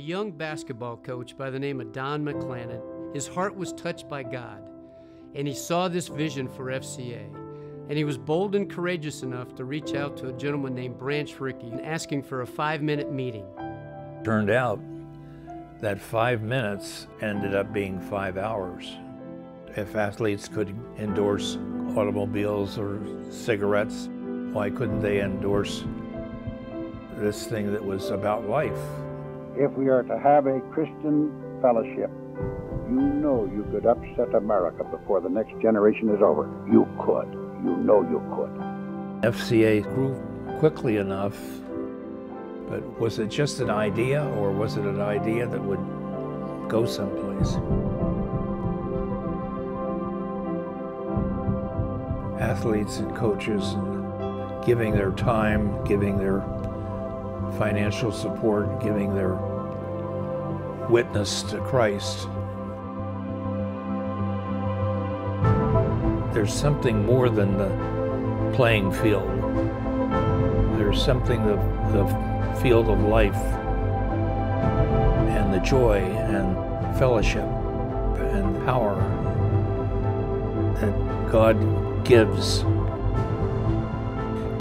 young basketball coach by the name of Don McClanen. His heart was touched by God, and he saw this vision for FCA. And he was bold and courageous enough to reach out to a gentleman named Branch Rickey and asking for a five minute meeting. Turned out that five minutes ended up being five hours. If athletes could endorse automobiles or cigarettes, why couldn't they endorse this thing that was about life? If we are to have a Christian fellowship, you know you could upset America before the next generation is over. You could. You know you could. FCA grew quickly enough, but was it just an idea or was it an idea that would go someplace? Athletes and coaches giving their time, giving their financial support, giving their witness to Christ. There's something more than the playing field. There's something the, the field of life and the joy and fellowship and power that God gives.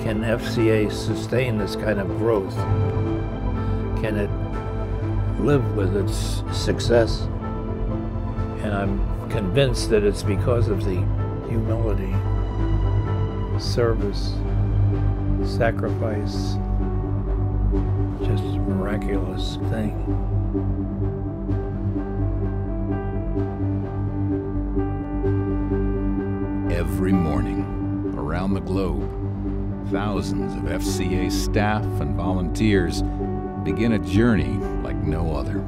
Can FCA sustain this kind of growth? Can it live with its success? And I'm convinced that it's because of the humility, service, sacrifice, just miraculous thing. Every morning, around the globe, thousands of FCA staff and volunteers begin a journey like no other.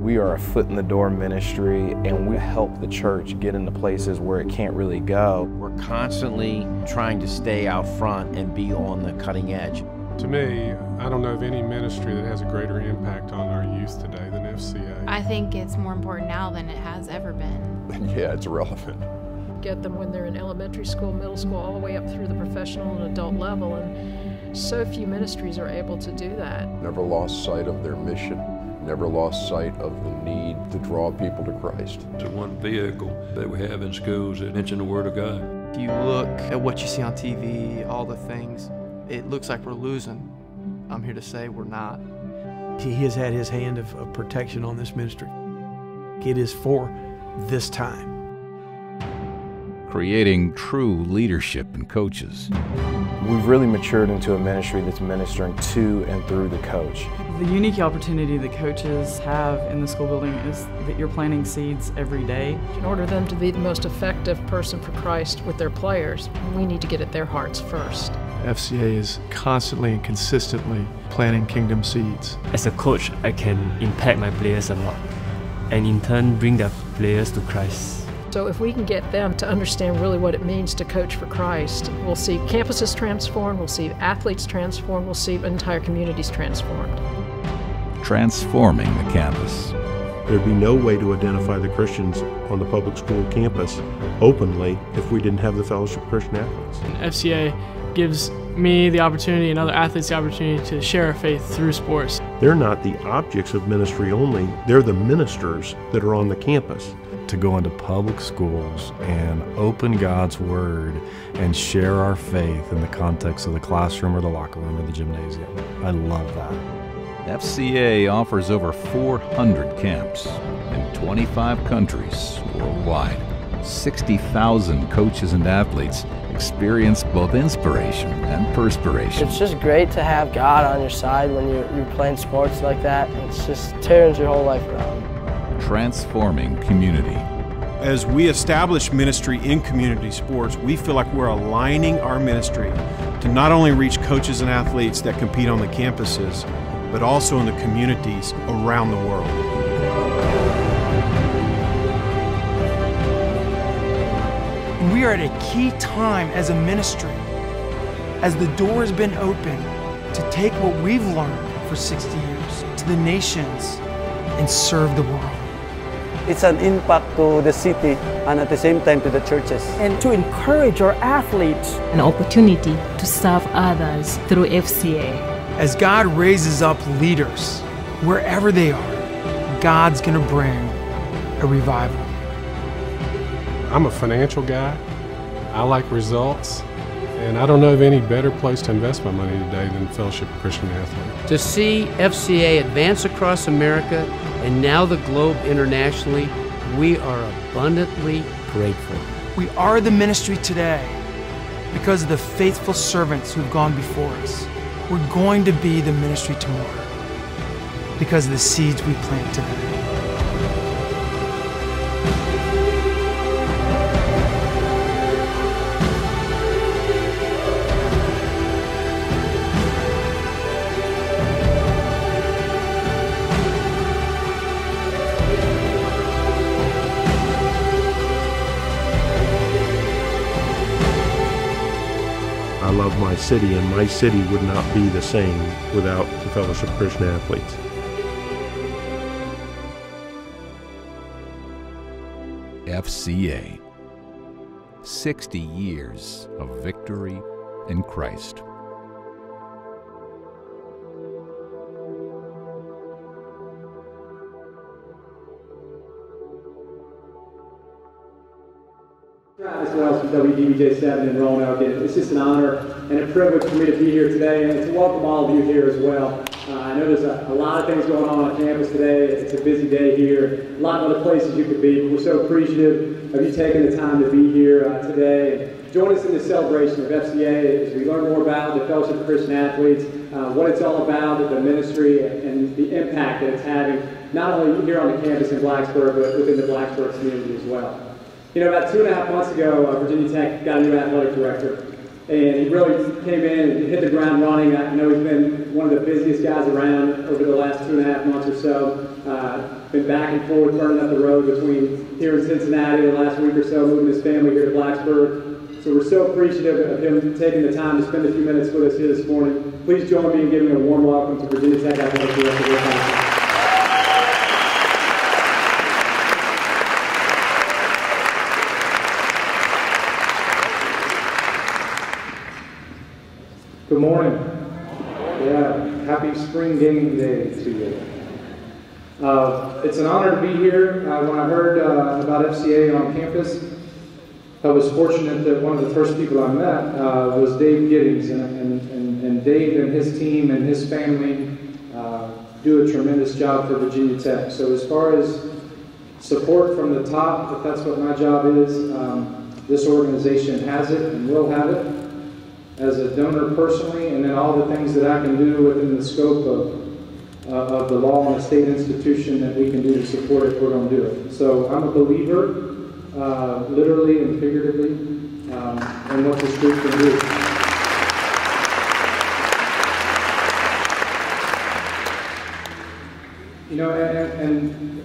We are a foot in the door ministry and we help the church get into places where it can't really go. We're constantly trying to stay out front and be on the cutting edge. To me, I don't know of any ministry that has a greater impact on our youth today than FCA. I think it's more important now than it has ever been. yeah, it's relevant. Get them when they're in elementary school, middle school, all the way up through the professional and adult level. And so few ministries are able to do that. Never lost sight of their mission, never lost sight of the need to draw people to Christ. It's one vehicle that we have in schools that mention the Word of God. If you look at what you see on TV, all the things, it looks like we're losing. I'm here to say we're not. He has had his hand of, of protection on this ministry. It is for this time creating true leadership and coaches. We've really matured into a ministry that's ministering to and through the coach. The unique opportunity that coaches have in the school building is that you're planting seeds every day. In order for them to be the most effective person for Christ with their players, we need to get at their hearts first. FCA is constantly and consistently planting kingdom seeds. As a coach, I can impact my players a lot and in turn bring their players to Christ. So if we can get them to understand really what it means to coach for Christ, we'll see campuses transformed, we'll see athletes transformed, we'll see entire communities transformed. Transforming the campus. There'd be no way to identify the Christians on the public school campus openly if we didn't have the Fellowship of Christian Athletes. And FCA gives me the opportunity and other athletes the opportunity to share our faith through sports. They're not the objects of ministry only, they're the ministers that are on the campus to go into public schools and open God's Word and share our faith in the context of the classroom or the locker room or the gymnasium. I love that. FCA offers over 400 camps in 25 countries worldwide. 60,000 coaches and athletes experience both inspiration and perspiration. It's just great to have God on your side when you're, you're playing sports like that. It's just turns your whole life around transforming community. As we establish ministry in community sports, we feel like we're aligning our ministry to not only reach coaches and athletes that compete on the campuses, but also in the communities around the world. We are at a key time as a ministry, as the door has been open to take what we've learned for 60 years to the nations and serve the world. It's an impact to the city and at the same time to the churches. And to encourage our athletes. An opportunity to serve others through FCA. As God raises up leaders, wherever they are, God's going to bring a revival. I'm a financial guy. I like results. And I don't know of any better place to invest my money today than Fellowship of Christian Athletes. To see FCA advance across America and now the globe internationally, we are abundantly grateful. We are the ministry today because of the faithful servants who've gone before us. We're going to be the ministry tomorrow because of the seeds we plant today. I love my city, and my city would not be the same without the Fellowship of Christian Athletes. FCA 60 years of victory in Christ. WDBJ7 in Roanoke, it's just an honor and a privilege for me to be here today and to welcome all of you here as well. Uh, I know there's a, a, lot of things going on on campus today. It's a busy day here, a lot of other places you could be, but we're so appreciative of you taking the time to be here uh, today. Join us in the celebration of FCA as we learn more about the Fellowship of Christian Athletes, uh, what it's all about, the ministry, and the impact that it's having, not only here on the campus in Blacksburg, but within the Blacksburg community as well. You know, about two and a half months ago, uh, Virginia Tech got a new athletic director, and he really came in and hit the ground running. I know he's been one of the busiest guys around over the last two and a half months or so. Uh, been back and forth, burning up the road between here in Cincinnati the last week or so, moving his family here to Blacksburg. So we're so appreciative of him taking the time to spend a few minutes with us here this morning. Please join me in giving a warm welcome to Virginia Tech Athletic Director Good morning. Yeah, happy spring game day to you. Uh, it's an honor to be here. Uh, when I heard uh, about FCA on campus, I was fortunate that one of the first people I met uh, was Dave Gittings, and, and, and, Dave and his team and his family uh, do a tremendous job for Virginia Tech. So as far as support from the top, if that's what my job is, um, this organization has it and will have it as a donor personally, and then all the things that I can do within the scope of, uh, of the law and the state institution that we can do to support it, we're going to do it. So I'm a believer, uh, literally and figuratively, um, in what this group can do. You know, and, and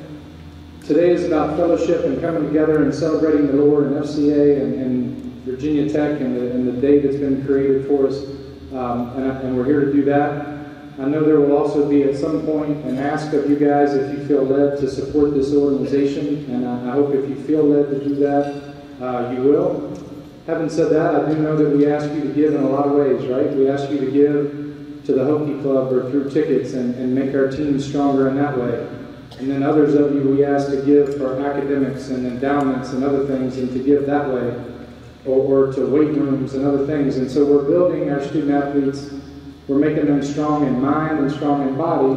today is about fellowship and coming together and celebrating the Lord and FCA and, and Virginia Tech and the, and the that's been created for us, um, and, and, we're here to do that. I know there will also be at some point an ask of you guys if you feel led to support this organization, and I, I hope if you feel led to do that, uh, you will. Having said that, I do know that we ask you to give in a lot of ways, right? We ask you to give to the Hokie Club or through tickets and, and make our team stronger in that way. And then others of you we ask to give for academics and endowments and other things and to give that way or, or to weight rooms and other things. And so we're building our student athletes, we're making them strong in mind and strong in body.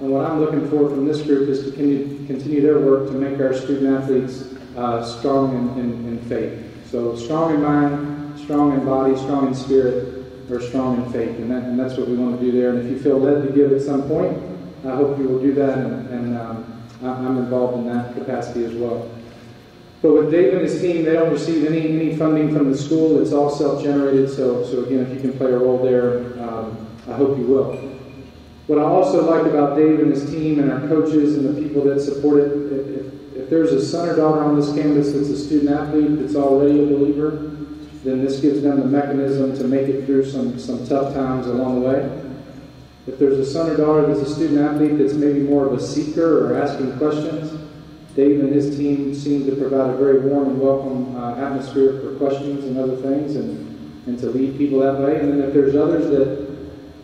And what I'm looking for from this group is to continue, their work to make our student athletes uh, strong in, in, in faith. So strong in mind, strong in body, strong in spirit, or strong in faith. And, that, and that's what we want to do there. And if you feel led to give at some point, I hope you will do that. And, and um, I'm involved in that capacity as well. But with Dave and his team, they don't receive any, any funding from the school. It's all self-generated. So, so again, if you can play a role there, um, I hope you will. What I also like about Dave and his team and our coaches and the people that support it, if, if there's a son or daughter on this campus that's a student athlete that's already a believer, then this gives them the mechanism to make it through some, some tough times along the way. If there's a son or daughter that's a student athlete that's maybe more of a seeker or asking questions, Dave and his team seem to provide a very warm and welcome uh, atmosphere for questions and other things and, and to lead people that way. And then if there's others that,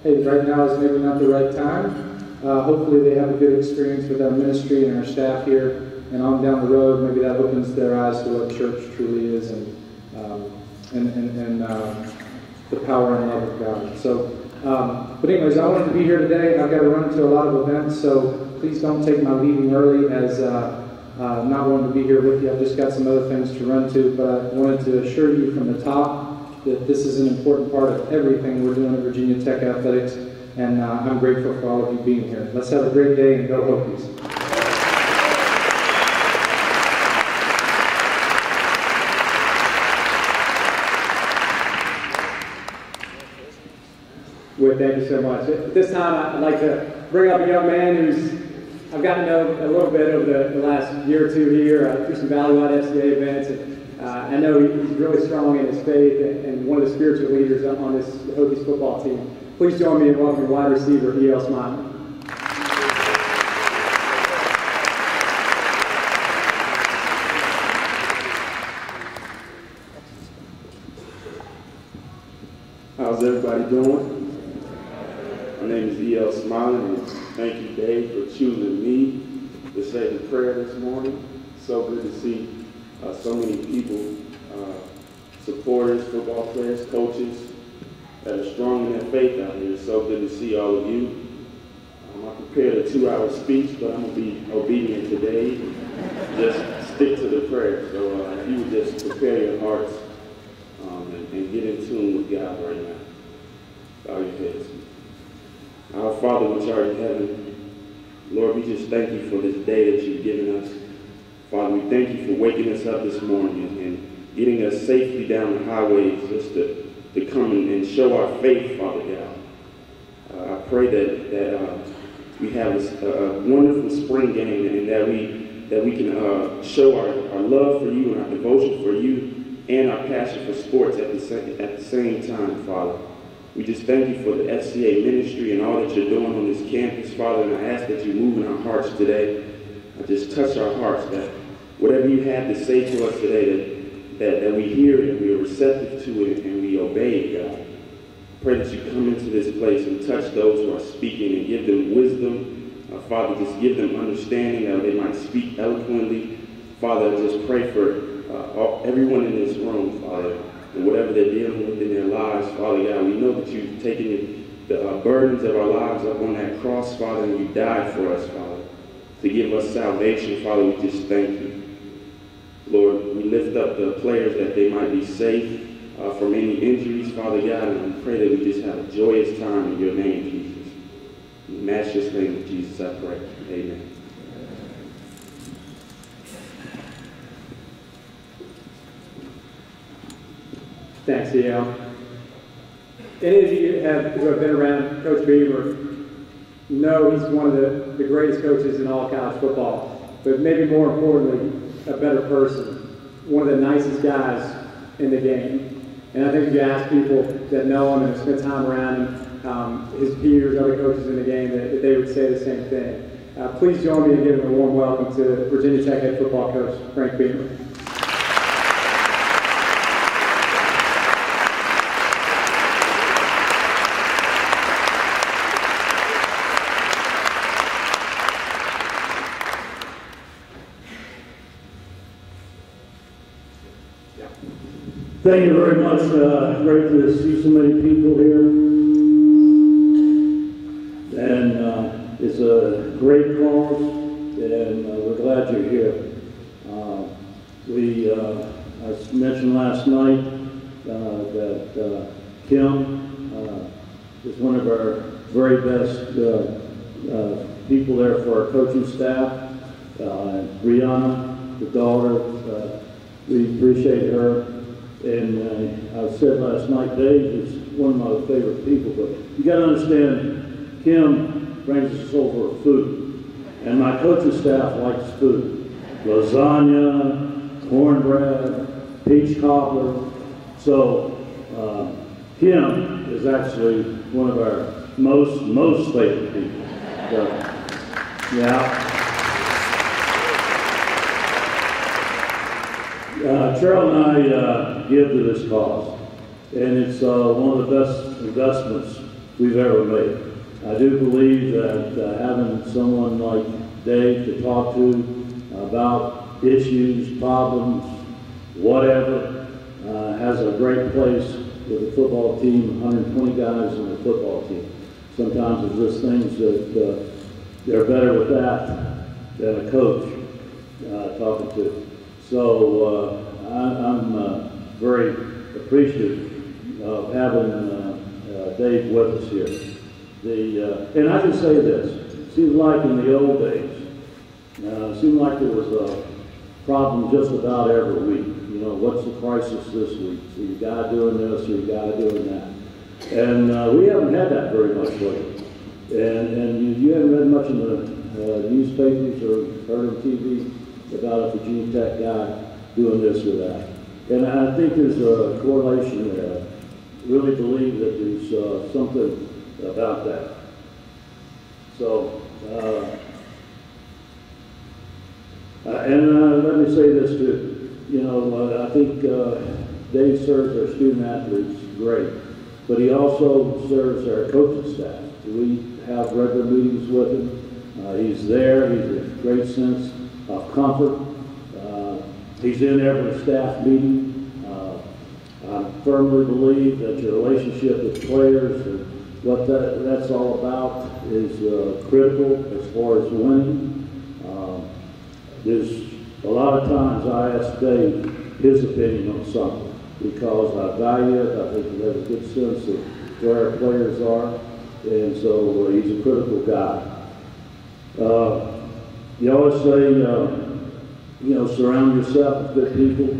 hey, right now is maybe not the right time, uh, hopefully they have a good experience with our ministry and our staff here. And on down the road, maybe that opens their eyes to what church truly is and, um, and, and, and uh, the power and love of God. So, um, but anyways, I wanted to be here today. I've got to run to a lot of events, so please don't take my leaving early as uh, not wanting to be here with you. I've just got some other things to run to, but I wanted to assure you from the top that this is an important part of everything we're doing at Virginia Tech Athletics, and uh, I'm grateful for all of you being here. Let's have a great day and go Hokies. Thank you so much. At this time, I'd like to bring up a young man who's I've gotten to know a little bit over the, the last year or two here uh, through some Add FCA events. And, uh, I know he's really strong in his faith and, and, one of the spiritual leaders on this Hokies football team. Please join me in welcoming wide receiver E.L. Smiley. How's everybody doing? My name is E.L. Smiley, thank you, Dave, for choosing me to say the prayer this morning. So good to see uh, so many people, uh, supporters, football players, coaches, that are strong in their faith out here. So good to see all of you. Um, I prepared a two-hour speech, but I'm going to be obedient today. Just stick to the prayer. So uh, if you would just prepare your hearts um, and, and get in tune with God right now. Bow your heads. Our Father which art in heaven, Lord, we just thank you for this day that you've given us. Father, we thank you for waking us up this morning and getting us safely down the highways just to, to come and, show our faith, Father God. Uh, I pray that, that uh, we have a, a, wonderful spring game and that we, that we can uh, show our, our love for you and our devotion for you and our passion for sports at the, same, at the same time, Father. We just thank you for the FCA ministry and all that you're doing on this campus, Father, and I ask that you move in our hearts today. I just touch our hearts that whatever you have to say to us today, that, that, that we hear it and we are receptive to it and we obey it, God. Pray that you come into this place and touch those who are speaking and give them wisdom. Uh, Father, just give them understanding that they might speak eloquently. Father, just pray for uh, all, everyone in this room, Father, and whatever they're dealing with in their lives, Father God, we know that you've taken the, uh, burdens of our lives up on that cross, Father, and you died for us, Father, to give us salvation, Father. We just thank you. Lord, we lift up the players that they might be safe uh, from any injuries, Father God, and we pray that we just have a joyous time in your name, Jesus. The matchless name of Jesus, I pray. Amen. Thanks, E.L. Any of you have, who have been around Coach Beamer know he's one of the, the greatest coaches in all college football, but maybe more importantly, a better person, one of the nicest guys in the game. And I think if you ask people that know him and have spent time around him, um, his peers, other coaches in the game, that, that they would say the same thing. Uh, please join me in giving a warm welcome to Virginia Tech head football coach Frank Beamer. Thank you very much. Uh, great to see so many people here. And uh, it's a great cause, and uh, we're glad you're here. Uh, we, uh, I mentioned last night uh, that Kim is one of our very best people there for our coaching staff. Brianna, the daughter, we appreciate her. And uh, I said last night, Dave is one of my favorite people, but you got to understand, Kim brings us over food. And my coaching staff likes food. Lasagna, cornbread, peach cobbler. So uh, Kim is actually one of our most, most favorite people. So, yeah. Uh, Cheryl and I uh, give to this cause, and it's uh, one of the best investments we've ever made. I do believe that uh, having someone like Dave to talk to about issues, problems, whatever, uh, has a great place with the football team, 120 guys in the football team. Sometimes there's just things that uh, they're better with that than a coach uh, talking to. So uh, I, I'm uh, very appreciative of having uh, uh, Dave with us here. The, uh, and I can say this, seems like in the old days, uh, seemed like there was a problem just about every week. You know, what's the crisis this week? So you guy doing this or you guy doing that. And we haven't had that very much lately. And, and you, you haven't read much in the newspapers or heard on TV about a Virginia Tech guy doing this or that. And I think there's a correlation there. I Really believe that there's uh, something about that. So, uh, uh, and uh, let me say this too. You know, uh, I think Dave serves our student athletes great, but he also serves our coaching staff. We have regular meetings with him. Uh, he's there. He's a great sense of comfort. Uh, he's in every staff meeting. I firmly believe that your relationship with players and what that, that's all about is critical as far as winning. Um, there's a lot of times I ask Dave his opinion on something because I value it. I think he has a good sense of where our players are, and so uh, he's a critical guy. You always say, uh, you know, surround yourself with good people,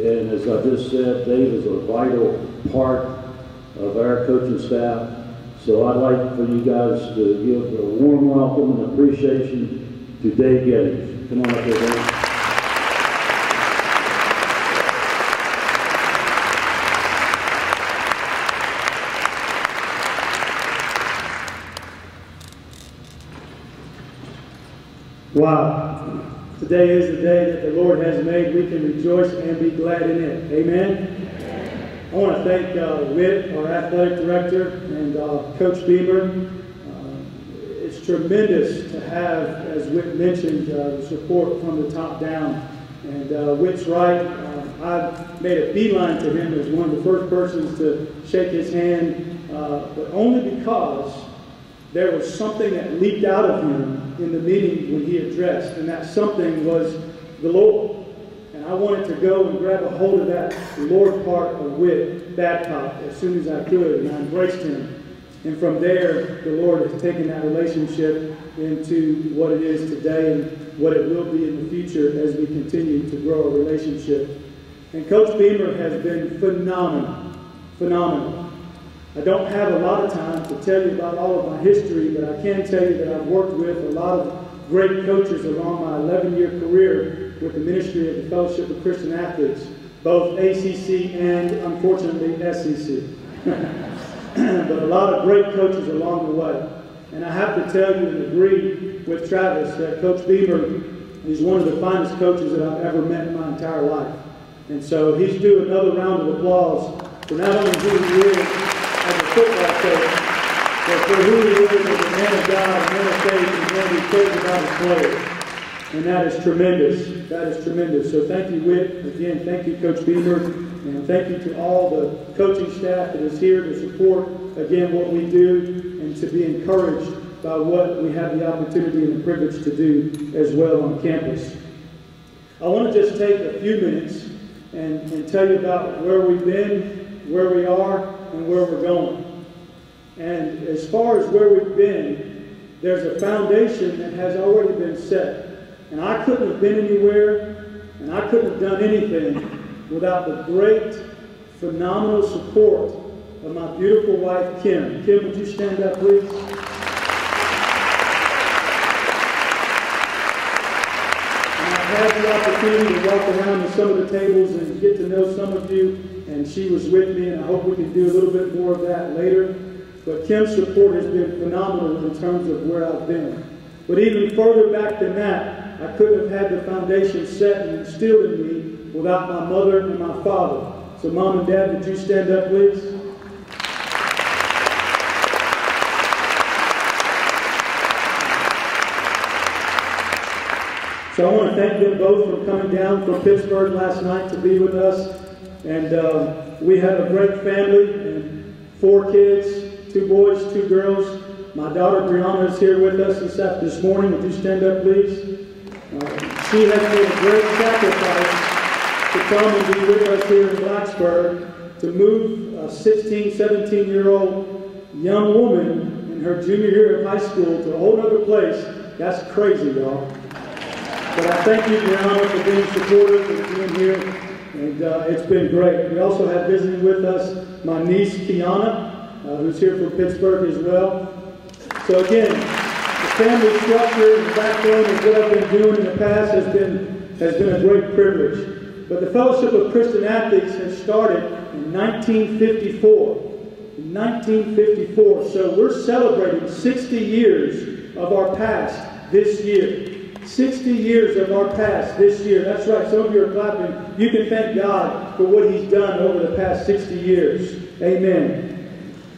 and as I just said, Dave is a vital part of our coaching staff. So I'd like for you guys to give a warm welcome and appreciation to Dave Gittings. Come on up here, Dave. Wow. Today is the day that the Lord has made. We can rejoice and be glad in it. Amen. I want to thank uh, Whit, our athletic director, and uh, Coach Beamer. Uh, it's tremendous to have, as Whit mentioned, uh, support from the top down. And uh, Whit's right. Uh, I made a beeline to him as one of the first persons to shake his hand, but only because there was something that leaped out of him in the meeting when he addressed, and that something was the Lord. And I wanted to go and grab a hold of that Lord part of Whit Babcock as soon as I could, and I embraced him. And from there, the Lord has taken that relationship into what it is today and what it will be in the future as we continue to grow a relationship. And Coach Beamer has been phenomenal, phenomenal. I don't have a lot of time to tell you about all of my history, but I can tell you that I've worked with a lot of great coaches along my 11-year career with the ministry of the Fellowship of Christian Athletes, both ACC and, unfortunately, SEC. but a lot of great coaches along the way. And I have to tell you and agree with Travis that Coach Beamer is one of the finest coaches that I've ever met in my entire life. And so he's due another round of applause for not only who he is football coach, but for who he is as a man of God, a man of faith, and man who cares about his players. And that is tremendous. That is tremendous. So thank you, Whit. Again, thank you, Coach Beamer. And thank you to all the coaching staff that is here to support, again, what we do and to be encouraged by what we have the opportunity and the privilege to do as well on campus. I want to just take a few minutes and, and tell you about where we've been, where we are, and where we're going. And as far as where we've been, there's a foundation that has already been set. And I couldn't have been anywhere, and I couldn't have done anything without the great, phenomenal support of my beautiful wife, Kim. Kim, would you stand up, please? And I had the opportunity to walk around to some of the tables and get to know some of you, and she was with me, and I hope we can do a little bit more of that later. But Kim's support has been phenomenal in terms of where I've been. But even further back than that, I couldn't have had the foundation set and instilled in me without my mother and my father. So mom and dad, would you stand up, please? So I want to thank them both for coming down from Pittsburgh last night to be with us. And uh, we have a great family and four kids, two boys, two girls. My daughter Brianna is here with us this, this morning. Would you stand up, please? Uh, she has made a great sacrifice to come and be with us here in Blacksburg to move a 16, 17 year old young woman in her junior year of high school to a whole other place. That's crazy, y'all. But I thank you, Brianna, for being supportive and being here. And uh, it's been great. We also have visiting with us my niece, Kiana, Uh, who's here from Pittsburgh as well. So again, the family structure and backbone of what I've been doing in the past has been, has been a great privilege. But the Fellowship of Christian Athletes has started in 1954. In 1954. So we're celebrating 60 years of our past this year. 60 years of our past this year. That's right, some of you are clapping. You can thank God for what He's done over the past 60 years. Amen.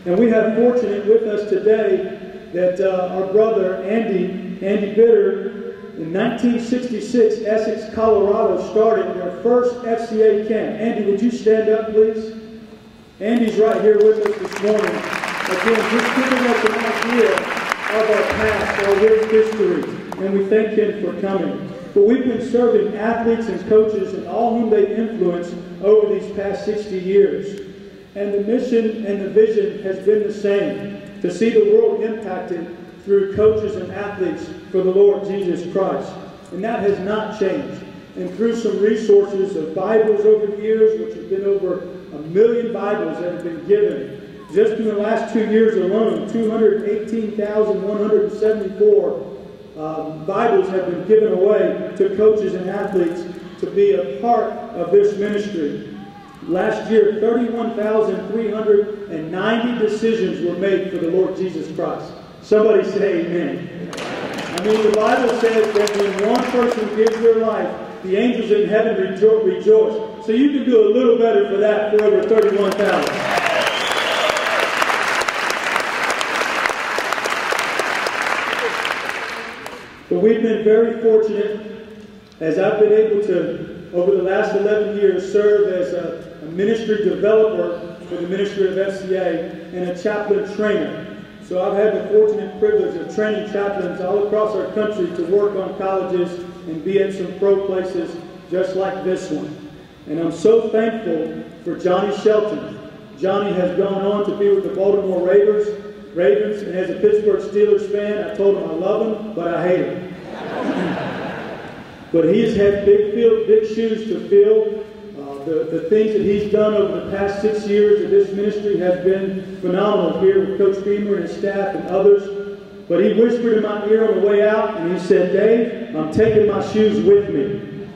And we have fortunate with us today that uh, our brother Andy, Andy Bitter, in 1966, Estes, Colorado, started their first FCA camp. Andy, would you stand up, please? Andy's right here with us this morning. Again, just giving us an idea of our past, our rich history and we thank him for coming. But we've been serving athletes and coaches and all whom they've influenced over these past 60 years. And the mission and the vision has been the same, to see the world impacted through coaches and athletes for the Lord Jesus Christ. And that has not changed. And through some resources of Bibles over the years, which have been over a million Bibles that have been given, just in the last two years alone, 218,174 um, Bibles have been given away to coaches and athletes to be a part of this ministry. Last year, 31,390 decisions were made for the Lord Jesus Christ. Somebody say amen. I mean, the Bible says that when one person gives their life, the angels in heaven rejo rejoice. So you can do a little better for that for over 31,000. But we've been very fortunate as I've been able to, over the last 11 years, serve as a, a ministry developer for the ministry of FCA and a chaplain trainer. So I've had the fortunate privilege of training chaplains all across our country to work on colleges and be at some pro places just like this one. And I'm so thankful for Johnny Shelton. Johnny has gone on to be with the Baltimore Ravens, Ravens, and as a Pittsburgh Steelers fan, I told him I love him, but I hate him. but he has had big, big shoes to fill. The, the things that he's done over the past six years of this ministry has been phenomenal here with Coach Beamer and his staff and others. But he whispered in my ear on the way out, and he said, Dave, I'm taking my shoes with me.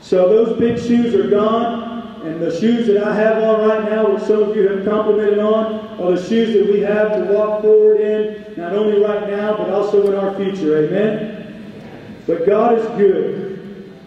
So those big shoes are gone. And the shoes that I have on right now, which some of you have complimented on, are the shoes that we have to walk forward in, not only right now, but also in our future. Amen? But God is good.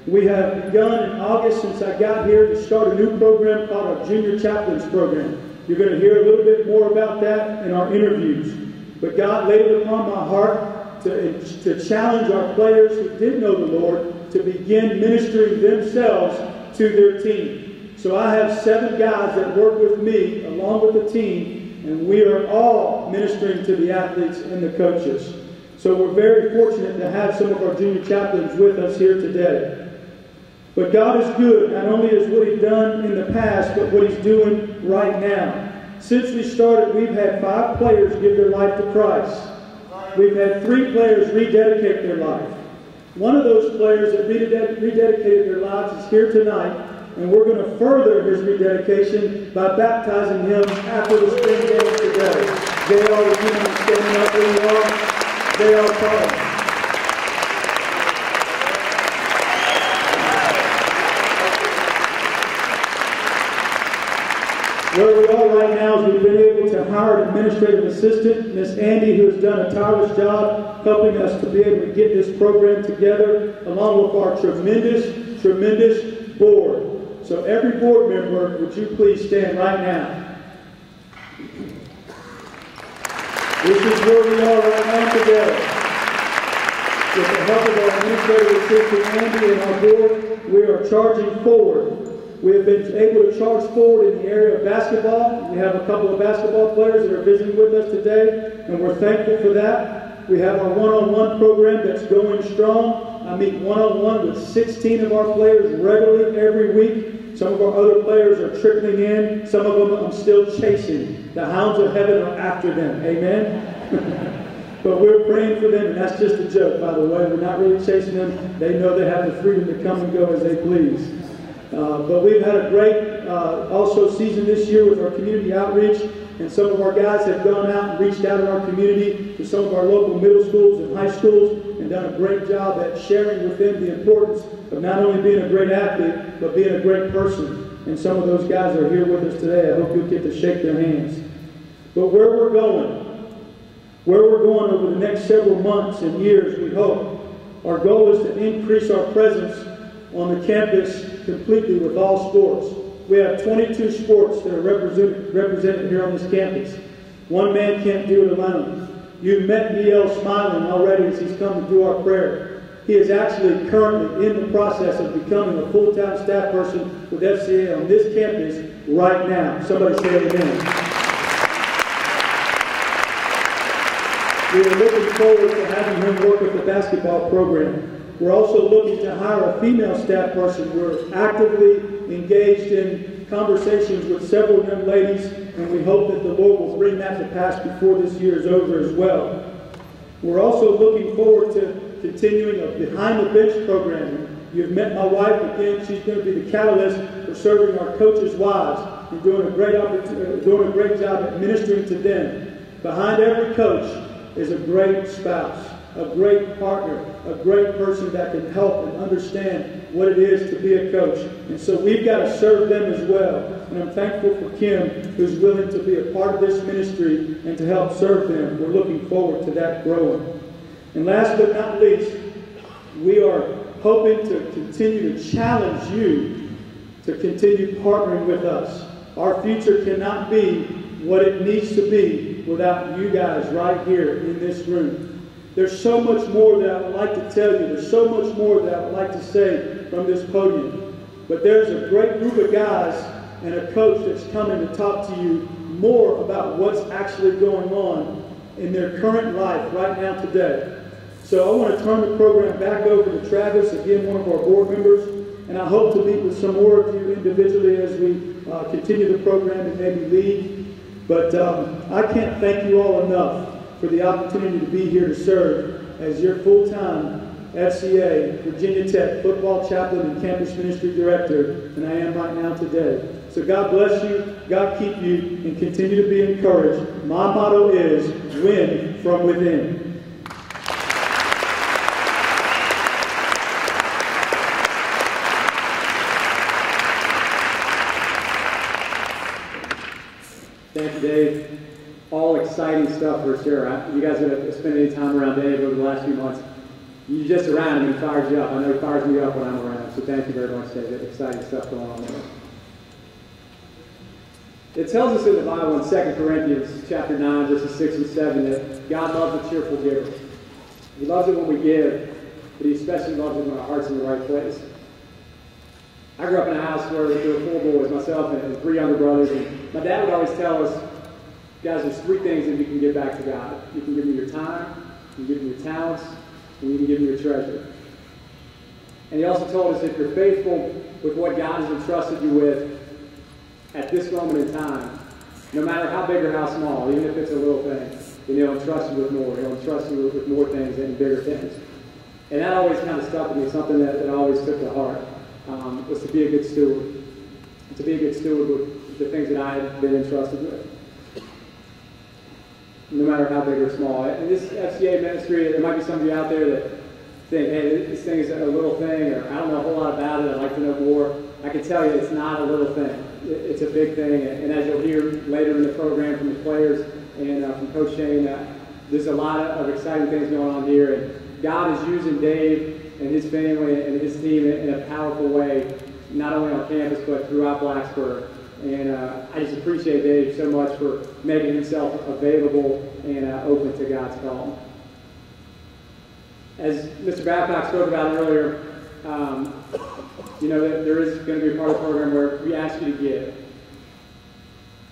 We have begun in August since I got here to start a new program called our Junior Chaplains Program. You're going to hear a little bit more about that in our interviews. But God laid it upon my heart to, to challenge our players who didn't know the Lord to begin ministering themselves to their team. So I have seven guys that work with me along with the team, and we are all ministering to the athletes and the coaches. So we're very fortunate to have some of our junior chaplains with us here today. But God is good, not only is what He's done in the past, but what He's doing right now. Since we started, we've had five players give their life to Christ. We've had three players rededicate their life. One of those players that rededicated their lives is here tonight, and we're going to further his rededication by baptizing him after the spring games today. Would you mind standing up where you are? JR Carter. Where we are right now is we've been able to hire an administrative assistant, Miss Andy, who has done a tireless job helping us to be able to get this program together, along with our tremendous, tremendous board. So every board member, would you please stand right now? This is where we are right now together. With the help of our administrative assistant Andy and our board, we are charging forward. We have been able to charge forward in the area of basketball. We have a couple of basketball players that are visiting with us today, and we're thankful for that. We have our one-on-one program that's going strong. I meet one-on-one with 16 of our players regularly every week. Some of our other players are trickling in. Some of them I'm still chasing. The hounds of heaven are after them. Amen? but we're praying for them, and that's just a joke, by the way. We're not really chasing them. They know they have the freedom to come and go as they please. Uh, but we've had a great uh, also season this year with our community outreach, and some of our guys have gone out and reached out in our community to some of our local middle schools and high schools and done a great job at sharing with them the importance of not only being a great athlete, but being a great person. And some of those guys are here with us today. I hope you'll get to shake their hands. But where we're going, where we're going over the next several months and years, we hope, our goal is to increase our presence on the campus completely with all sports. We have 22 sports that are represented, represented here on this campus. One man can't do it alone. You've met E.L. Smiley already as he's come to do our prayer. He is actually currently in the process of becoming a full-time staff person with FCA on this campus right now. Somebody say amen. We are looking forward to having him work with the basketball program. We're also looking to hire a female staff person. We're actively engaged in conversations with several young ladies, and we hope that the Lord will bring that to pass before this year is over as well. We're also looking forward to continuing a behind the bench program. You've met my wife again. She's going to be the catalyst for serving our coaches' wives and doing a great uh, doing a great job at ministering to them. Behind every coach is a great spouse a great partner, a great person that can help and understand what it is to be a coach. And so we've got to serve them as well. And I'm thankful for Kim, who's willing to be a part of this ministry and to help serve them. We're looking forward to that growing. And last but not least, we are hoping to continue to challenge you to continue partnering with us. Our future cannot be what it needs to be without you guys right here in this room. There's so much more that I would like to tell you. There's so much more that I would like to say from this podium. But there's a great group of guys and a coach that's coming to talk to you more about what's actually going on in their current life right now today. So I want to turn the program back over to Travis, again, one of our board members, and I hope to meet with some more of you individually as we uh, continue the program and maybe lead. But um, I can't thank you all enough for the opportunity to be here to serve as your full-time FCA Virginia Tech football chaplain and campus ministry director than I am right now today. So God bless you, God keep you, and continue to be encouraged. My motto is win from within. Thank you, Dave exciting stuff for sure. You guys have spent any time around Dave over the last few months. You just around him, he fires you up. I know he fires me up when I'm around. So thank you very much, Dave. Exciting stuff going on there. It tells us in the Bible in 2 Corinthians chapter 9, verses 6 and 7, that God loves a cheerful giver. He loves it when we give, but he especially loves it when our heart's in the right place. I grew up in a house where there were four boys, myself and three younger brothers, and my dad would always tell us, Guys, there's three things that you can give back to God. You can give me your time, you can give me your talents, and you can give me your treasure. And he also told us if you're faithful with what God has entrusted you with at this moment in time, no matter how big or how small, even if it's a little thing, then he'll entrust you with more. He'll entrust you with more things and bigger things. And that always kind of stuck with me, something that, that I always took to heart, um, was to be a good steward. To be a good steward with the things that I had been entrusted with no matter how big or small. And this FCA ministry, there might be some of you out there that think, hey, this thing is a little thing, or I don't know a whole lot about it, I'd like to know more. I can tell you it's not a little thing. It's a big thing, and as you'll hear later in the program from the players and uh, from Coach Shane, uh, there's a lot of exciting things going on here, and God is using Dave and his family and his team in a powerful way, not only on campus, but throughout Blacksburg. And uh, I just appreciate Dave so much for making himself available and uh, open to God's call. as Mr. Babcock spoke about earlier, um, you know, that there is going to be a part of the program where we ask you to give.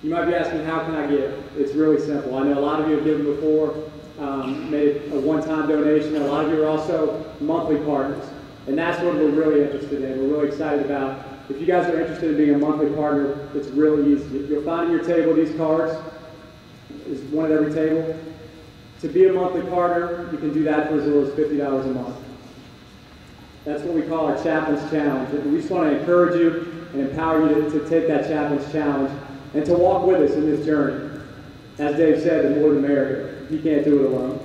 You might be asking, how can I give? It's really simple. I know a lot of you have given before, um, made a one-time donation. A lot of you are also monthly partners. And that's what we're really interested in. We're really excited about. If you guys are interested in being a monthly partner, it's really easy. You'll find your table these cards. There's one at every table. To be a monthly partner, you can do that for as little as $50 a month. That's what we call our Chaplain's Challenge. We just want to encourage you and empower you to, take that Chaplain's Challenge and to walk with us in this journey. As Dave said, the more the merrier. You can't do it alone.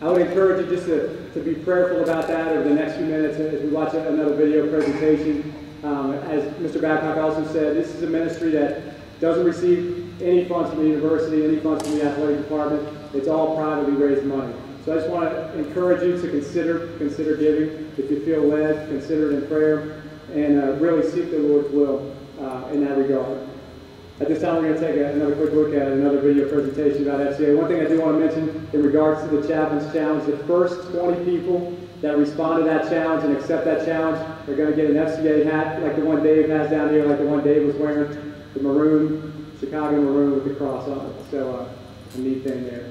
I would encourage you just to, to be prayerful about that over the next few minutes as we watch another video presentation. Um, as Mr. Babcock also said, this is a ministry that doesn't receive any funds from the university, any funds from the athletic department. It's all privately raised money. So I just want to encourage you to consider consider giving. If you feel led, consider it in prayer, and uh, really seek the Lord's will uh, in that regard. At this time, we're going to take another quick look at another video presentation about FCA. One thing I do want to mention in regards to the Chaplain's Challenge, the first 20 people that respond to that challenge and accept that challenge are going to get an FCA hat like the one Dave has down here, like the one Dave was wearing, the maroon, Chicago maroon with the cross on it. So uh, a neat thing there.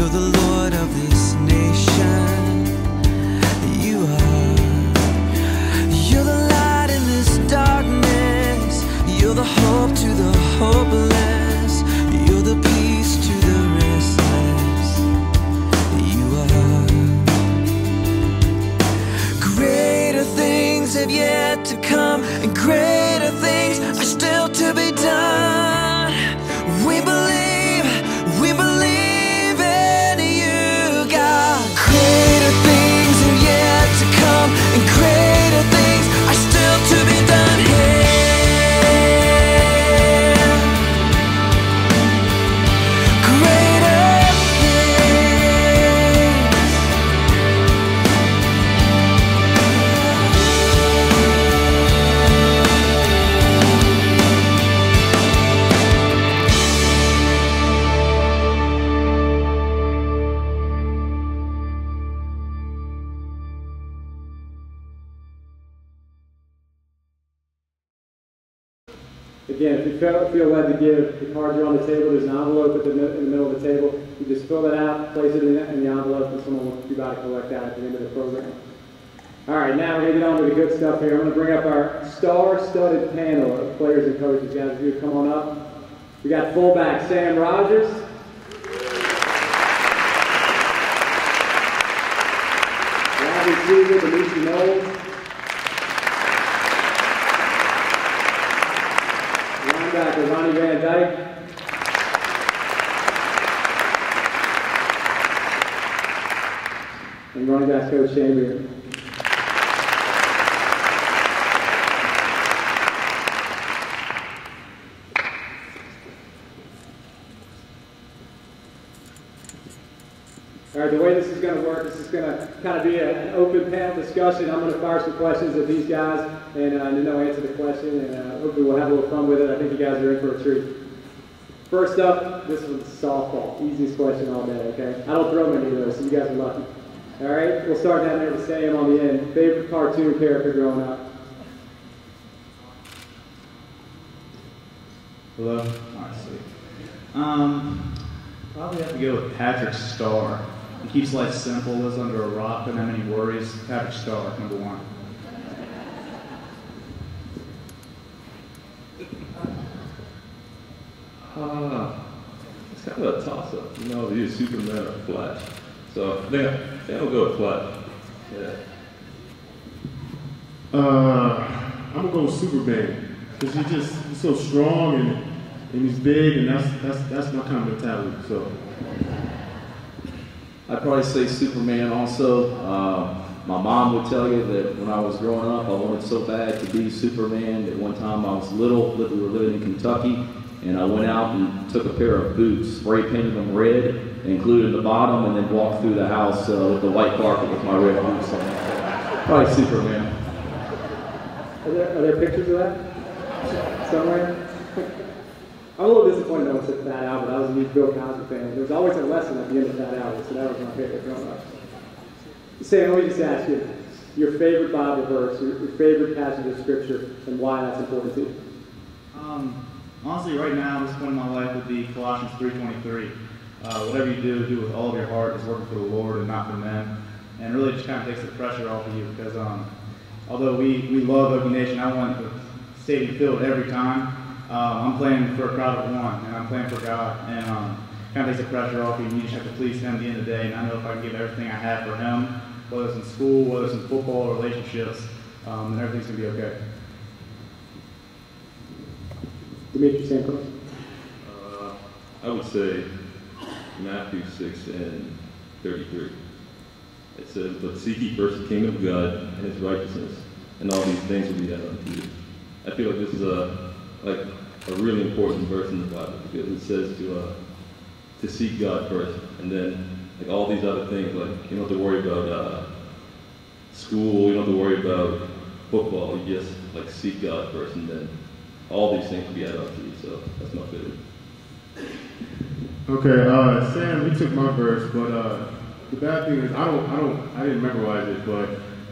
You're the Lord of this nation. You are. You're the light in this darkness. You're the hope to the hopeless. At the end of the program. All right, now we're going to get on to the good stuff here. I'm going to bring up our star-studded panel of players and coaches. Guys, if you come on up. We got fullback Sam Rogers. Robbie Seager, Benicia Knowles. Linebacker Ronny Vandyke. Chamberlain. All right, the way this is going to work, this is going to kind of be a- an open panel discussion. I'm going to fire some questions at these guys, and uh, they'll answer the question, and uh, hopefully we'll have a little fun with it. I think you guys are in for a treat. First up, this one's softball. Easiest question all day, okay? I don't throw many of those, so you guys are lucky. All right, we'll start down there with Sam on the end. Favorite cartoon character growing up? Hello? Alright, sweet. Um, probably have to go with Patrick Star. He keeps life simple, lives under a rock, doesn't have any worries. Patrick Star, number one. Uh, it's kind of a toss-up. You know, either Superman or Flash. So I think, I think I'll go with Flash. Yeah. Uh, I'm gonna go with Superman because he's just he's so strong and and he's big and that's that's that's my kind of mentality. So I'd probably say Superman also. Uh, my mom would tell you that when I was growing up, I wanted so bad to be Superman that one time I was little, we were living in Kentucky, and I went out and took a pair of boots, spray painted them red, included the bottom, and then walked through the house uh, with the white carpet with my red boots on. Probably Superman. Are there, are there pictures of that somewhere? I'm a little disappointed I went to Fat Albert. I was a huge Bill Cosby fan. There was always a lesson at the end of Fat Albert, so that was my favorite growing up. Sam, let me just ask you your favorite Bible verse, your, your favorite passage of Scripture, and why that's important to you. Um, honestly, right now, this point in my life would be Colossians 3.23. Uh, whatever you do, do with all of your heart is working for the Lord and not for men. And really just kind of takes the pressure off of you because um, although we, we love Hokie Nation, I want the stadium filled every time. Um, I'm playing for a crowd of one, and I'm playing for God, and um, kind of takes the pressure off you, and you just have to please Him at the end of the day. And I know if I can give everything I have for Him, whether it's in school, whether it's in football relationships, um, then everything's gonna be okay. Demitri, same. Uh, I would say Matthew 6 and 33. It says, But seek ye first the kingdom of God and his righteousness, and all these things will be added unto you. I feel like this is a like a really important verse in the Bible because it says to uh, to seek God first, and then like all these other things, like you don't have to worry about uh, school, you don't have to worry about football. You just like seek God first, and then all these things will be added unto you. So that's my favorite. Okay, uh, Sam, you took my verse, but uh, the bad thing is I don't, I don't, I didn't memorize it, but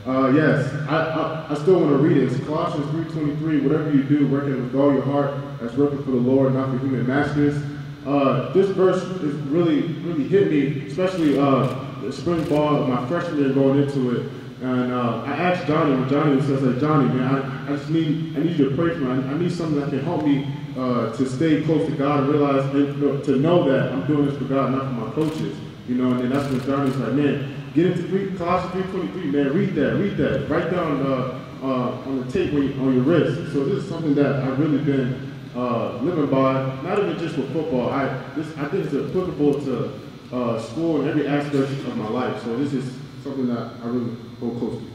uh, yes, I, I, I still want to read it. It's Colossians 3.23, whatever you do, work it with all your heart, that's working for the Lord, not for human masters. Uh, this verse is really, really hit me, especially uh, the spring ball of my freshman year going into it. And uh, I asked Johnny, when Johnny was says, like, Johnny, man, I, I just need, I need you to pray for me. I, I need something that can help me uh, to stay close to God and realize, and to know that I'm doing this for God, not for my coaches. You know, and then that's when Johnny's like, man, get into three, Colossians 3.23, man, read that, read that. Write down uh, uh, on the tape you, on your wrist. So this is something that I've really been uh, living by, not even just with football. I, this, I think it's applicable to uh, school and every aspect of my life. So this is something that I really hold close to.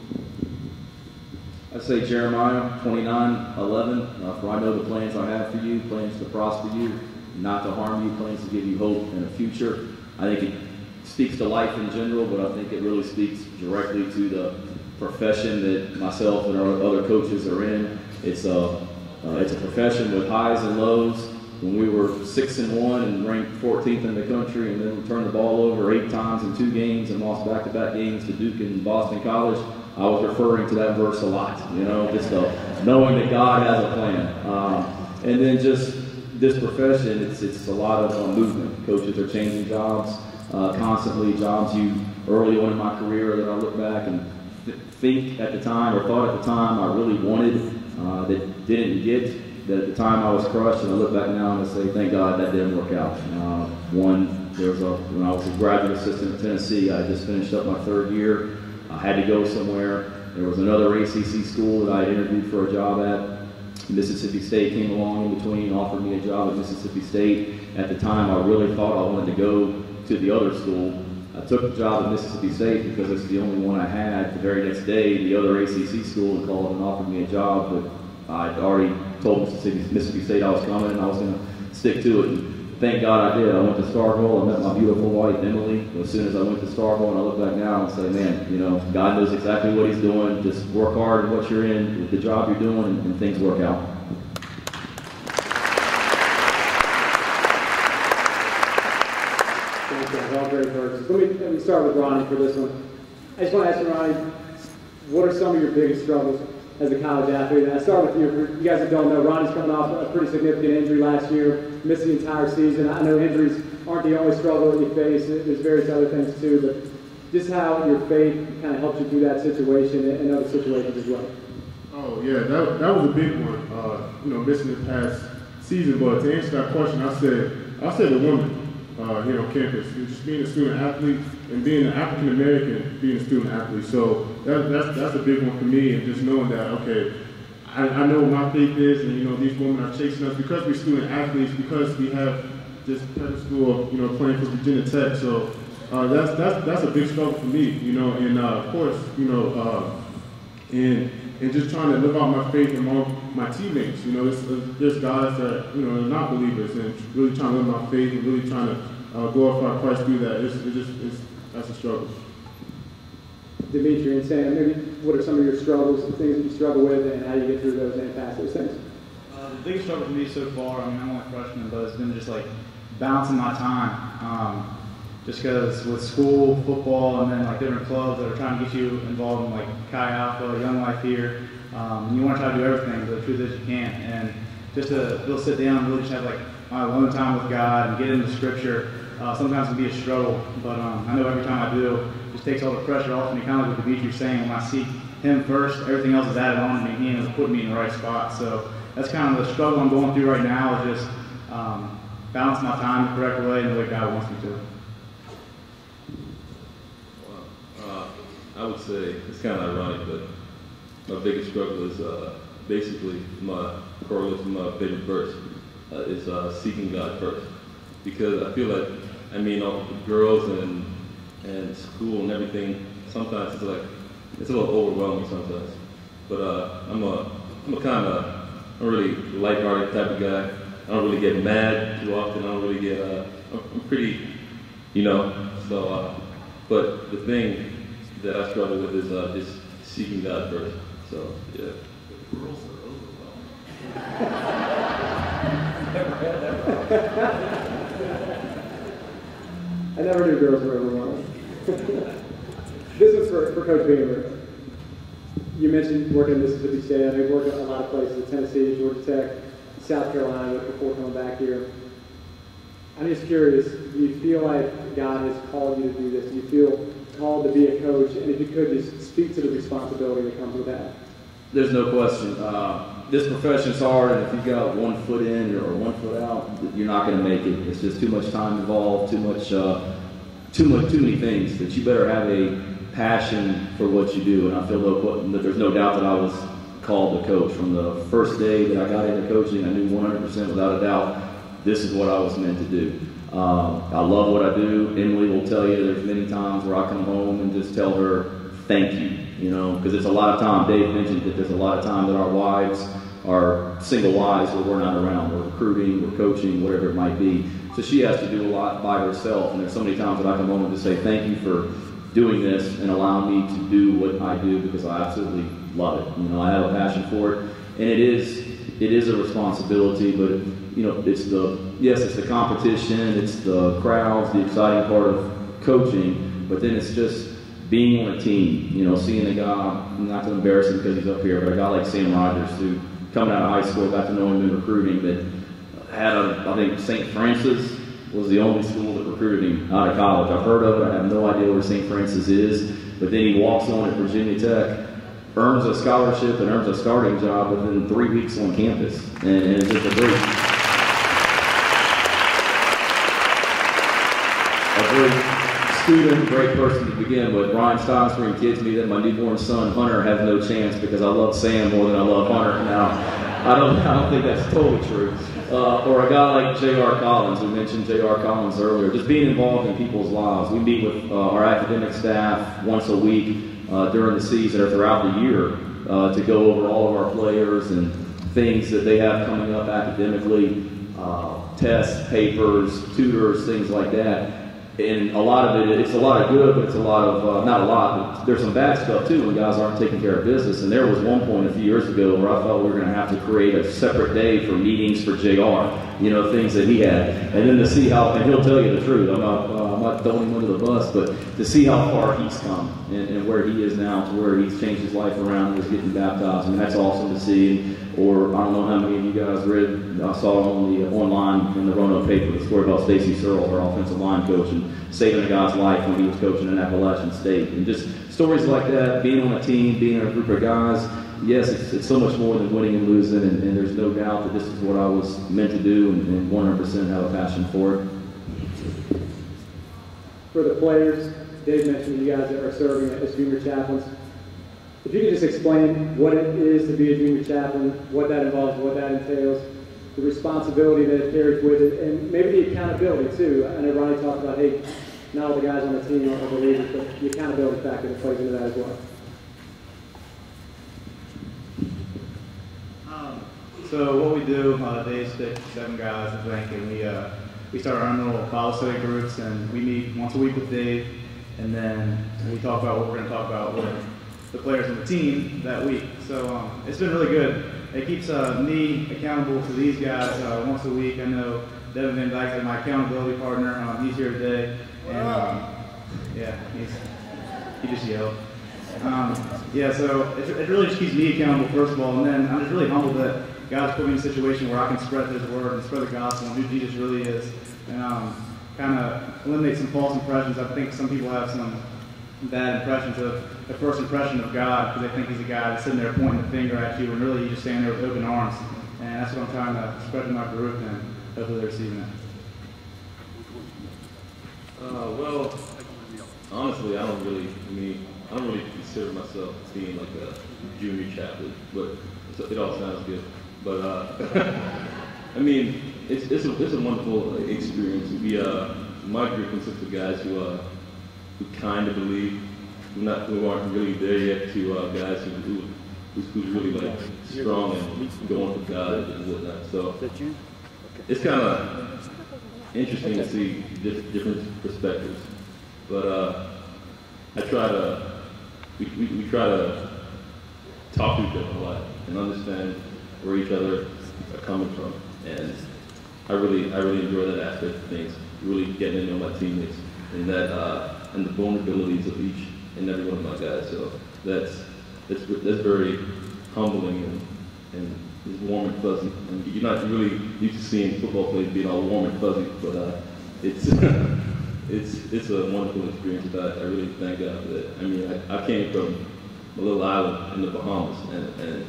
I say Jeremiah 29, 11, uh, for I know the plans I have for you, plans to prosper you, not to harm you, plans to give you hope and a future. I think it speaks to life in general, but I think it really speaks directly to the profession that myself and our other coaches are in. It's a, uh, it's a profession with highs and lows. When we were six and one and ranked 14th in the country, and then turned the ball over eight times in two games and lost back-to-back games to Duke and Boston College, I was referring to that verse a lot. You know, just uh, knowing that God has a plan, um, and then just this profession, it's it's a lot of uh, movement. Coaches are changing jobs uh, constantly, jobs you early on in my career that I look back and th- think at the time or thought at the time I really wanted uh, that didn't get. That at the time I was crushed, and I look back now and I say, thank God that didn't work out. Uh, one, there was a when I was a graduate assistant at Tennessee, I just finished up my third year. I had to go somewhere. There was another ACC school that I interviewed for a job at. Mississippi State came along in between, offered me a job at Mississippi State. At the time, I really thought I wanted to go to the other school. I took the job at Mississippi State because it's the only one I had. The very next day, the other ACC school called and offered me a job, but I'd already told Mississippi, State I was coming and I was going to stick to it. And thank God I did. I went to Starkville. I met my beautiful wife, Emily. As soon as I went to Starkville, and I look back now and say, man, you know, God knows exactly what He's doing. Just work hard at what you're in, with the job you're doing, and, and things work out. Thank you. All great verses. Let me, let me start with Ronny for this one. I just want to ask you, Ronny, what are some of your biggest struggles as a college athlete? And I start with you. You guys that don't know, Ronny's coming off a pretty significant injury last year, missed the entire season. I know injuries aren't the only struggle that you face. There's various other things too, but just how your faith kind of helped you through that situation and other situations as well. Oh yeah, that, that was a big one. Uh, you know, missing the past season. But to answer that question, I said I said the woman uh, here on campus, just being a student athlete and being an African American, being a student athlete. So that, that's that's a big one for me, and just knowing that okay. I, I know my faith is, and you know these women are chasing us because we're student athletes, because we have this pedestal of you know playing for Virginia Tech. So uh, that's that's that's a big struggle for me, you know. And uh, of course, you know, uh, and and just trying to live out my faith among my teammates. You know, there's, there's guys that you know are not believers, and really trying to live my faith and really trying to uh, glorify Christ through that. It's, it's just it's, that's a struggle. Demitri and Sam, maybe what are some of your struggles, the things that you struggle with, and how you get through those and pass those things? Uh, the biggest struggle for me so far, I mean, I'm only freshman, but it's been just like balancing my time. Um, just because with school, football, and then like different clubs that are trying to get you involved in like Chi Alpha, Young Life here, um, you want to try to do everything, but the truth is you can't. And just to able to sit down and really just have like my alone time with God and get into Scripture, uh, sometimes it can be a struggle. But um, I know every time I do, it just takes all the pressure off me. Kind of like Demitri saying, when I seek Him first, everything else is added on to me. He ends up putting me in the right spot. So that's kind of the struggle I'm going through right now. Is just um, balance my time the correct way and the way God wants me to. Uh, I would say it's kind of ironic, but my biggest struggle is uh, basically my correlates with my favorite verse uh, is uh, seeking God first, because I feel like I mean all the girls and and school and everything. Sometimes it's like it's a little overwhelming sometimes, but uh, I'm a I'm a kind of I'm a really lighthearted type of guy. I don't really get mad too often. I don't really get uh, I'm, I'm pretty, you know. So, uh, but the thing that I struggle with is uh, just seeking God first. So, yeah. Girls I never knew girls were overwhelmed. this is for, for Coach Beamer. You mentioned working in Mississippi State. I know you've worked at a lot of places Tennessee, Georgia Tech, South Carolina before coming back here. I'm just curious, do you feel like God has called you to do this? Do you feel called to be a coach? And if you could just speak to the responsibility that comes with that. There's no question. Uh, this profession's hard, and if you've got one foot in or one foot out, you're not going to make it. It's just too much time involved, too much, uh, too much, too many things. That you better have a passion for what you do. And I feel that, that there's no doubt that I was called to coach from the first day that I got into coaching. I knew 100% without a doubt this is what I was meant to do. Um, I love what I do. Emily will tell you there's many times where I come home and just tell her thank you, you know, because it's a lot of time. Dave mentioned that there's a lot of time that our wives are single wives where we're not around. We're recruiting, we're coaching, whatever it might be. So she has to do a lot by herself. And there's so many times that I come home and just say thank you for doing this and allowing me to do what I do because I absolutely love it. You know, I have a passion for it, and it is it is a responsibility, but you know, it's the yes, it's the competition, it's the crowds, the exciting part of coaching, but then it's just being on a team. You know, seeing a guy, not to embarrass him because he's up here, but a guy like Sam Rogers who coming out of high school, got to know him in recruiting, that had a, I think St. Francis was the only school that recruited him out of college. I've heard of it. I have no idea where St. Francis is, but then he walks on at Virginia Tech earns a scholarship and earns a starting job within three weeks on campus. And, and it's just a a great student, great person to begin with. Brian Stinespring kids me that my newborn son Hunter has no chance because I love Sam more than I love Hunter. Now, I don't, I don't think that's totally true. Uh, or a guy like J.R. Collins, we mentioned J.R. Collins earlier, just being involved in people's lives. We meet with uh, our academic staff once a week uh, during the season or throughout the year uh, to go over all of our players and things that they have coming up academically, uh, tests, papers, tutors, things like that. And a lot of it, it's a lot of good, but it's a lot of, uh, not a lot, but there's some bad stuff too when guys aren't taking care of business. And there was one point a few years ago where I thought we were going to have to create a separate day for meetings for JR, you know, things that he had. And then to see how, and he'll tell you the truth, I'm not, uh, I'm not throwing him under the bus, but to see how far he's come and, and where he is now to where he's changed his life around, he's getting baptized, I mean, that's awesome to see. Or I don't know how many of you guys read, I saw on the online in the Roanoke paper the story about Stacy Searels, our offensive line coach, and saving a guy's life when he was coaching in Appalachian State. And just stories like that, being on a team, being in a group of guys, yes, it's, it's so much more than winning and losing, and, and there's no doubt that this is what I was meant to do and, and 100% have a passion for it. For the players, Dave mentioned you guys that are serving as junior chaplains. If you could just explain what it is to be a junior chaplain, what that involves, what that entails, the responsibility that it carries with it, and maybe the accountability too. I know Ronny talked about, hey, not all the guys on the team are believers, but the accountability factor that plays into that as well. Um, so what we do, uh, six, seven guys, think, and we uh, we start our own little Bible study groups, and we meet once a week with Dave, and then we talk about what we're going to talk about with the players on the team that week. So um, it's been really good. It keeps uh, me accountable to these guys uh, once a week. I know Devin Van Dyke is my accountability partner. Um, he's here today, and um, yeah, he's, he just yelled. Um, yeah, so it, it really just keeps me accountable first of all, and then I'm just really humbled that God's put me in a situation where I can spread His word and spread the gospel and who Jesus really is, and um, kind of eliminate some false impressions. I think some people have some bad impressions of the first impression of God because they think He's a guy that's sitting there pointing the finger at you, and really He's just standing there with open arms. And that's what I'm trying to spread to my group, and hopefully they're receiving it. Uh, well, honestly, I don't really, I mean, I don't really consider myself being like a junior chaplain, but it all sounds good. But uh, I mean, it's it's a, it's a wonderful experience. We uh, my group consists of guys who uh, who kind of believe, who not who aren't really there yet, to uh, guys who who who's, who's really like strong and going for God and whatnot. So it's kind of interesting to see dif- different perspectives. But uh, I try to we, we, we try to talk to each other a lot and understand where each other are coming from. And I really I really enjoy that aspect of things. Really getting to know my teammates and that uh, and the vulnerabilities of each and every one of my guys. So that's that's that's very humbling and and it's warm and fuzzy. And you're not really used to seeing football players being all warm and fuzzy, but uh, it's it's it's a wonderful experience. But I really thank God for that. I mean, I, I came from a little island in the Bahamas, and and,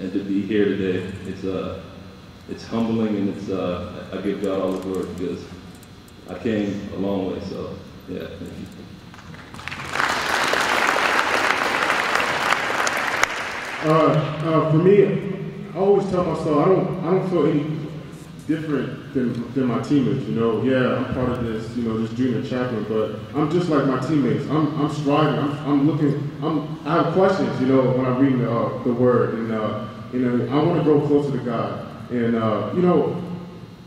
and to be here today, it's uh it's humbling and it's uh I give God all the glory because I came a long way. So yeah, thank you. Uh, uh, for me, I always tell myself I don't I don't feel any different than, than my teammates. You know, yeah, I'm part of this you know this junior chaplain, but I'm just like my teammates. I'm I'm striving. I'm, I'm looking. I'm I have questions. You know, when I'm reading the uh, the word, and uh, you know I want to grow closer to God. And uh, you know,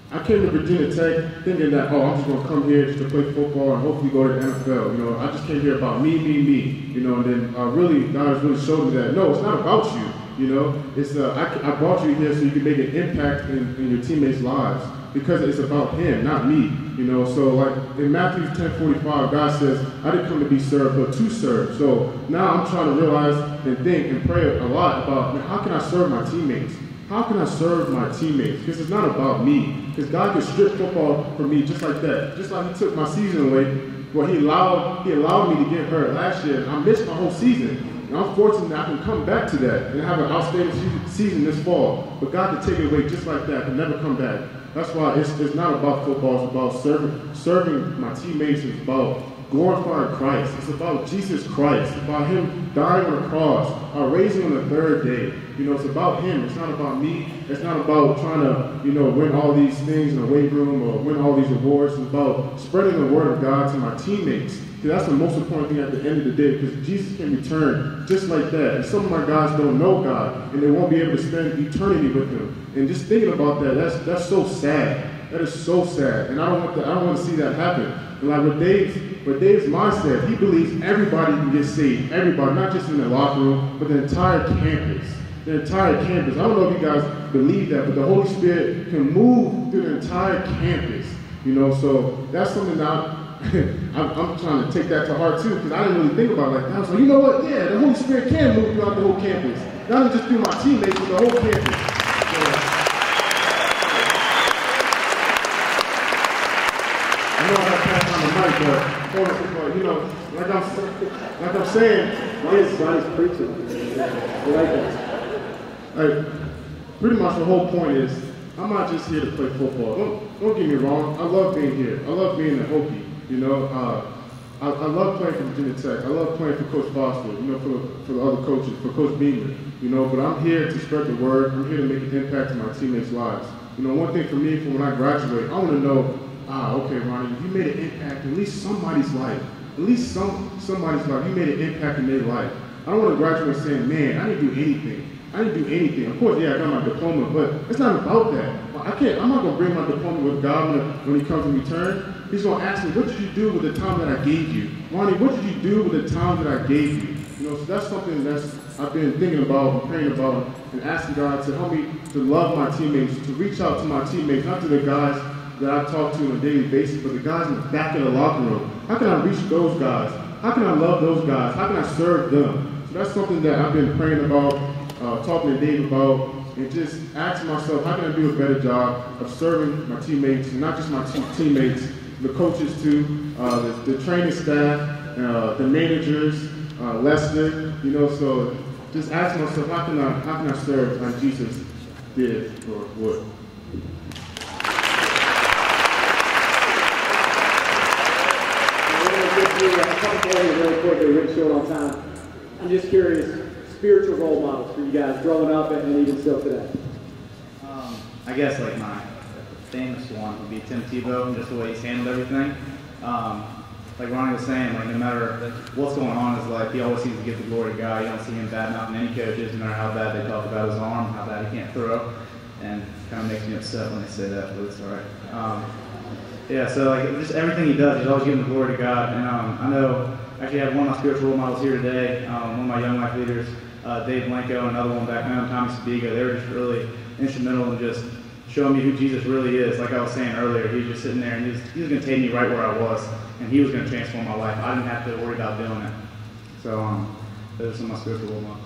I came to Virginia Tech thinking that, oh, I'm just going to come here just to play football and hopefully go to the NFL. You know, I just came here about me, me, me. You know, and then uh, really, God has really showed me that, no, it's not about you. You know, it's uh, I, I brought you here so you can make an impact in, in your teammates' lives because it's about Him, not me. You know, so like in Matthew 10:45, God says, "I didn't come to be served, but to serve." So now I'm trying to realize and think and pray a lot about man, how can I serve my teammates? How can I serve my teammates? Because it's not about me. Because God can strip football from me just like that. Just like He took my season away. Well, He allowed He allowed me to get hurt last year. I missed my whole season. And I'm fortunate that I can come back to that and have an outstanding season this fall. But God can take it away just like that and never come back. That's why it's, it's not about football. It's about serving serving my teammates. It's about glorifying Christ. It's about Jesus Christ. It's about Him dying on the cross, uh, raising on the third day. You know, it's about Him. It's not about me. It's not about trying to, you know, win all these things in the weight room or win all these awards. It's about spreading the word of God to my teammates. Because that's the most important thing at the end of the day. Because Jesus can return just like that. And some of my guys don't know God, and they won't be able to spend eternity with Him. And just thinking about that, that's that's so sad. That is so sad, and I don't want to, I don't want to see that happen. And like with Dave's, with Dave's mindset, he believes everybody can get saved. Everybody, not just in the locker room, but the entire campus. The entire campus. I don't know if you guys believe that, but the Holy Spirit can move through the entire campus. You know, so that's something that I'm, I'm, trying to take that to heart too, because I didn't really think about it like that. I was like, you know what? Yeah, the Holy Spirit can move throughout the whole campus. Not just through my teammates, but the whole campus. So, I know I got passed on the mic, but, but you know, like I'm, like I'm saying, Ronny's, Ronny's preaching. I like that. Pretty much the whole point is, I'm not just here to play football. Don't, don't get me wrong. I love being here. I love being a Hokie. You know, uh, I, I, love playing for Virginia Tech. I love playing for Coach Foster. You know, for, for the other coaches, for Coach Beamer. You know, but I'm here to spread the word. I'm here to make an impact in my teammates' lives. You know, one thing for me, from when I graduate, I want to know, ah, okay, Ronny, you made an impact in at least somebody's life. At least some somebody's life. You made an impact in their life. I don't want to graduate saying, man, I didn't do anything. I didn't do anything. Of course, yeah, I got my diploma, but it's not about that. I can't. I'm not gonna bring my diploma with God when, He comes in return. He's gonna ask me, "What did you do with the time that I gave you, Ronny? What did you do with the time that I gave you?" You know, so that's something that's I've been thinking about and praying about and asking God to help me to love my teammates, to reach out to my teammates, not to the guys that I talk to on a daily basis, but the guys in the back of the locker room. How can I reach those guys? How can I love those guys? How can I serve them? So that's something that I've been praying about, uh, talking to Dave about, and just asking myself, how can I do a better job of serving my teammates, and not just my te- teammates, the coaches too, uh, the, the, training staff, uh, the managers, uh, Lester, you know, so just asking myself, how can I, how can I serve like Jesus did or would? Really short on time. I'm just curious, spiritual role models for you guys growing up and even still today. Um, I guess like my famous one would be Tim Tebow, just the way he's handled everything. Um, like Ronny was saying, like no matter what's going on in his life, he always seems to give the glory to God. You don't see him bad mouthing any coaches, no matter how bad they talk about his arm, how bad he can't throw. And it kind of makes me upset when they say that, but it's all right. Um, yeah, so like just everything he does, he's always giving the glory to God. And um, I know actually I have one of my spiritual role models here today, um, one of my young life leaders, uh, Dave Blanco, another one back home, Tommy Sabiga. They were just really instrumental in just showing me who Jesus really is. Like I was saying earlier, he was just sitting there and he was, he was going to take me right where I was, and he was going to transform my life. I didn't have to worry about doing it. So um, those are some of my spiritual role models.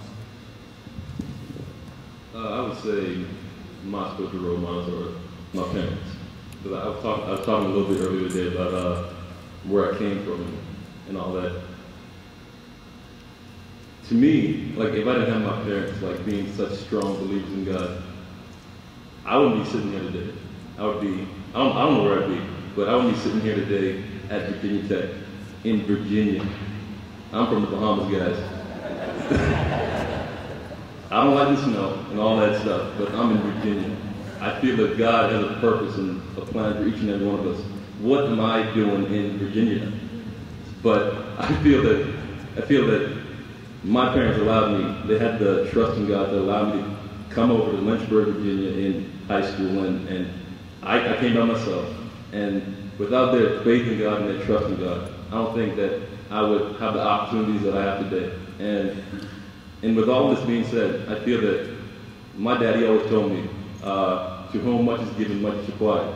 Uh, I would say my spiritual role models are my parents. Because I was talking, I was talking a little bit earlier today about uh, where I came from and all that. To me, like if I didn't have my parents like being such strong believers in God, I wouldn't be sitting here today. I would be, I don't, I don't know where I'd be, but I wouldn't be sitting here today at Virginia Tech in Virginia. I'm from the Bahamas, guys. I don't like the snow and all that stuff, but I'm in Virginia. I feel that God has a purpose and a plan for each and every one of us. What am I doing in Virginia? But I feel that I feel that my parents allowed me. They had the trust in God that allowed me to come over to Lynchburg, Virginia, in high school, and and I, I came by myself. And without their faith in God and their trust in God, I don't think that I would have the opportunities that I have today. And and with all this being said, I feel that my daddy always told me, uh, to whom much is given, much is required.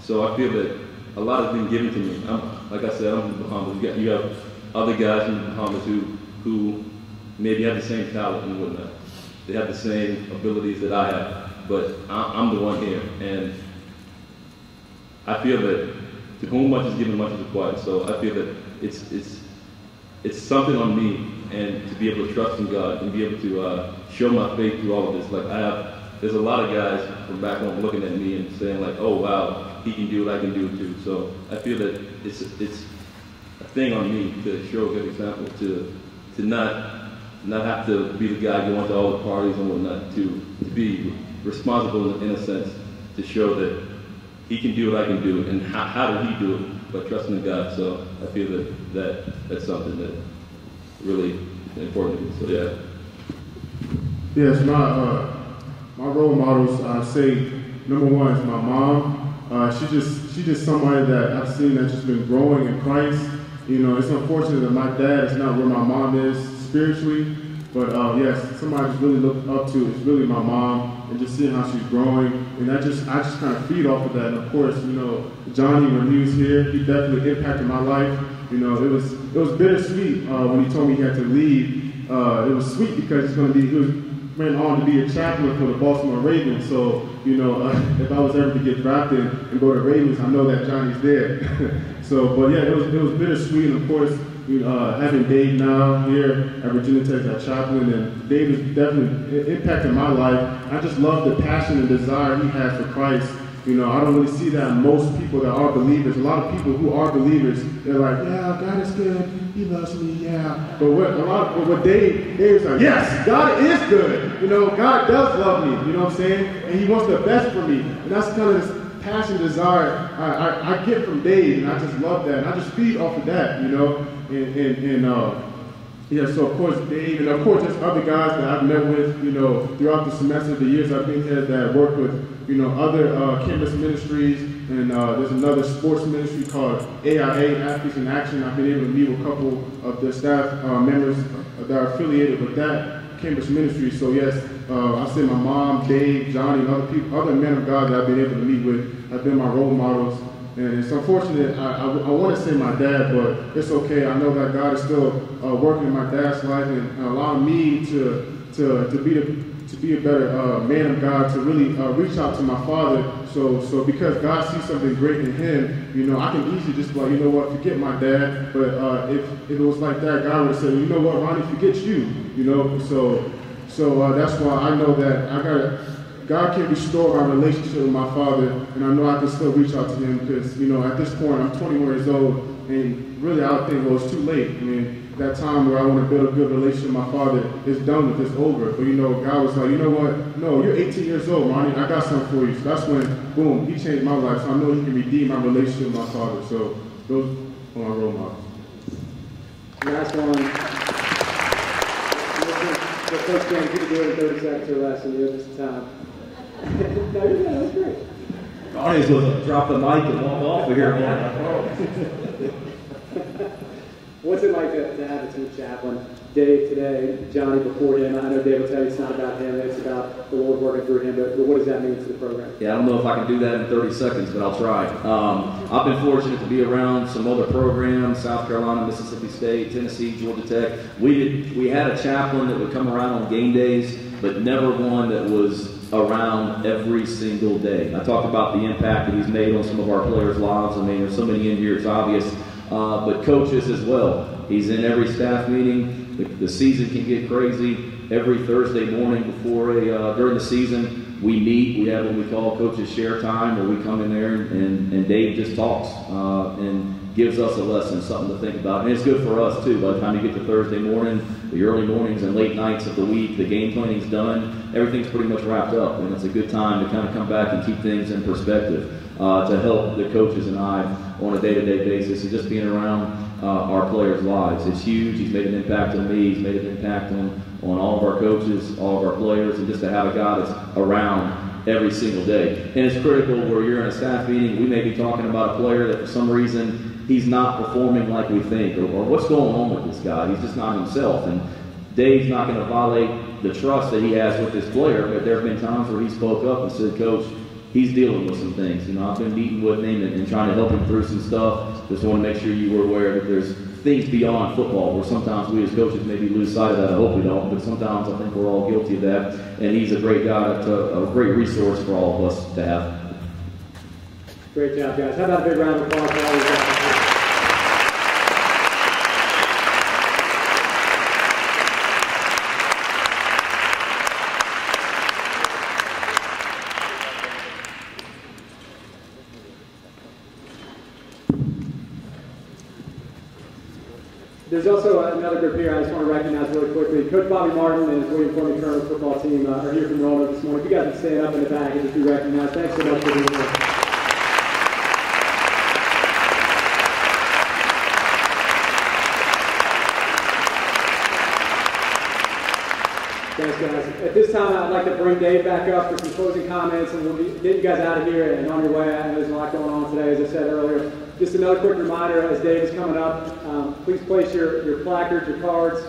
So I feel that a lot has been given to me. I'm, like I said, I'm from the Bahamas. You, got, you have other guys in the Bahamas who, who maybe have the same talent and whatnot. They have the same abilities that I have, but I, am the one here. And I feel that to whom much is given, much is required. So I feel that it's, it's, it's something on me and to be able to trust in God and be able to uh, show my faith through all of this. Like I have there's a lot of guys from back home looking at me and saying like, oh wow, he can do what I can do too. So I feel that it's it's a thing on me to show a good example, to to not not have to be the guy going to all the parties and whatnot, to to be responsible in a sense, to show that he can do what I can do, and how, how did he do it? By trusting in God. So I feel that, that that's something that really important me. So yeah. Yes, my uh, my role models, I say, number one is my mom. Uh, she just she just somebody that I've seen that's just been growing in Christ. You know, it's unfortunate that my dad is not where my mom is spiritually, but uh, yes, somebody I just really look up to is really my mom, and just seeing how she's growing, and I just I just kind of feed off of that. And of course, you know, Johnny when he was here, he definitely impacted my life. You know, it was it was bittersweet uh, when he told me he had to leave. Uh, it was sweet because he's going to be went on to be a chaplain for the Baltimore Ravens. So you know, uh, if I was ever to get drafted and go to Ravens, I know that Johnny's there. so, but yeah, it was it was bittersweet, and of course. You know, uh, having Dave now here at Virginia Tech as chaplain, and Dave has definitely impacted my life. I just love the passion and desire he has for Christ you know, I don't really see that in most people that are believers. A lot of people who are believers, they're like, yeah, God is good. He loves me, yeah. But what a lot, but what Dave, Dave's like, yes, God is good. You know, God does love me. You know what I'm saying? And He wants the best for me. And that's kind of this passion, desire I, I, I get from Dave, and I just love that. And I just feed off of that. You know, and and, and uh, yeah, so of course Dave, and of course there's other guys that I've met with, you know, throughout the semester, the years I've been here that work with, you know, other uh, campus ministries, and uh, there's another sports ministry called AIA, Athletes in Action. I've been able to meet with a couple of the staff uh, members that are affiliated with that campus ministry. So yes, uh, I say my mom, Dave, Johnny, and other people, other men of God that I've been able to meet with have been my role models. And it's unfortunate, I, I, I want to say my dad, but it's okay. I know that God is still uh, working in my dad's life and allowing me to, to, to, be, the, to be a better uh, man of God, to really uh, reach out to my father. So, so because God sees something great in him, you know, I can easily just be like, you know what, forget my dad. But uh, if, if it was like that, God would say, you know what, Ronny, forget you. You know, so, so uh, that's why I know that I got to God can restore my relationship with my father, and I know I can still reach out to him because, you know, at this point, I'm 21 years old, and really, I think, well, it's too late. I mean, that time where I want to build a good relationship with my father is done with, it's over. But, you know, God was like, you know what? No, you're 18 years old, Ronny. I got something for you. So that's when, boom, he changed my life. So I know he can redeem my relationship with my father. So those are my role models. Last one. The first game, you can do it in 30 seconds or less, and you have this time. No, you're good. That's great. Ronny's going to drop the mic and walk off of here. What's it like to, to have a team chaplain? Dave today, Johnny before him. I know Dave will tell you it's not about him, it's about the Lord working through him, but, but what does that mean to the program? Yeah, I don't know if I can do that in 30 seconds, but I'll try. Um, I've been fortunate to be around some other programs, South Carolina, Mississippi State, Tennessee, Georgia Tech. We, did, we had a chaplain that would come around on game days, but never one that was around every single day. I talked about the impact that he's made on some of our players' lives. I mean, there's so many in here, it's obvious. Uh, but coaches as well. He's in every staff meeting. The, the, season can get crazy. Every Thursday morning before a uh, during the season, we meet. We have what we call coaches share time, where we come in there and, and, Dave just talks uh, and gives us a lesson, something to think about. And it's good for us too. By the time you get to Thursday morning, the early mornings and late nights of the week, the game planning's done. Everything's pretty much wrapped up, and it's a good time to kind of come back and keep things in perspective. Uh, to help the coaches and I on a day-to-day basis and just being around uh, our players' lives. It's huge. He's made an impact on me. He's made an impact on, on all of our coaches, all of our players, and just to have a guy that's around every single day. And it's critical where you're in a staff meeting, we may be talking about a player that for some reason he's not performing like we think, or, or what's going on with this guy. He's just not himself. And Dave's not going to violate the trust that he has with this player, but there have been times where he spoke up and said, Coach, he's dealing with some things. You know, I've been meeting with him and, and, trying to help him through some stuff. Just want to make sure you were aware that there's things beyond football where sometimes we as coaches maybe lose sight of that. I hope we don't, but sometimes I think we're all guilty of that. And he's a great guy, a, a great resource for all of us to have. Great job, guys. How about a big round of applause for all these guys? There's also another group here I just want to recognize really quickly. Coach Bobby Martin and his William Fleming Colonel football team uh, are here from Roanoke this morning. If you guys can stand up in the back and just be recognized, thanks so much for being here. Guys, guys. At this time, I'd like to bring Dave back up for some closing comments, and we'll get you guys out of here and on your way. I know there's a lot going on today, as I said earlier. Just another quick reminder, as Dave is coming up, um, please place your, your placards, your cards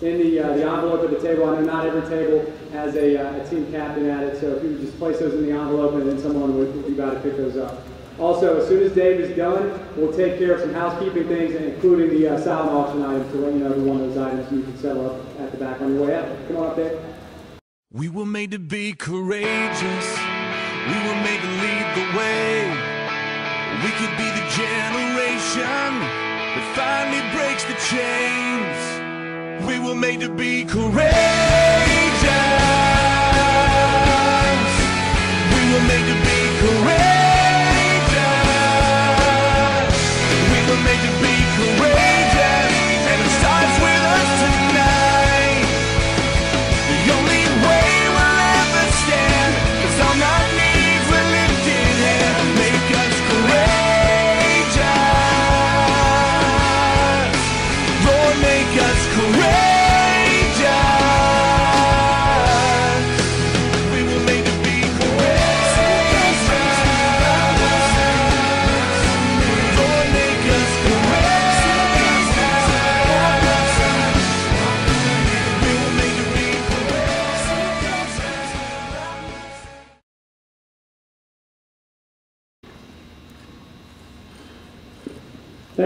in the, uh, the envelope at the table. I know not every table has a, uh, a team captain at it, so if you would just place those in the envelope, and then someone would be about to pick those up. Also, as soon as Dave is done, we'll take care of some housekeeping things, including the uh, silent auction items, to let you know every one of those items you can settle up at the back on your way out. Come on up, Dave. We were made to be courageous. We were made to lead the way. We could be the generation that finally breaks the chains. We were made to be courageous. We were made to be courageous.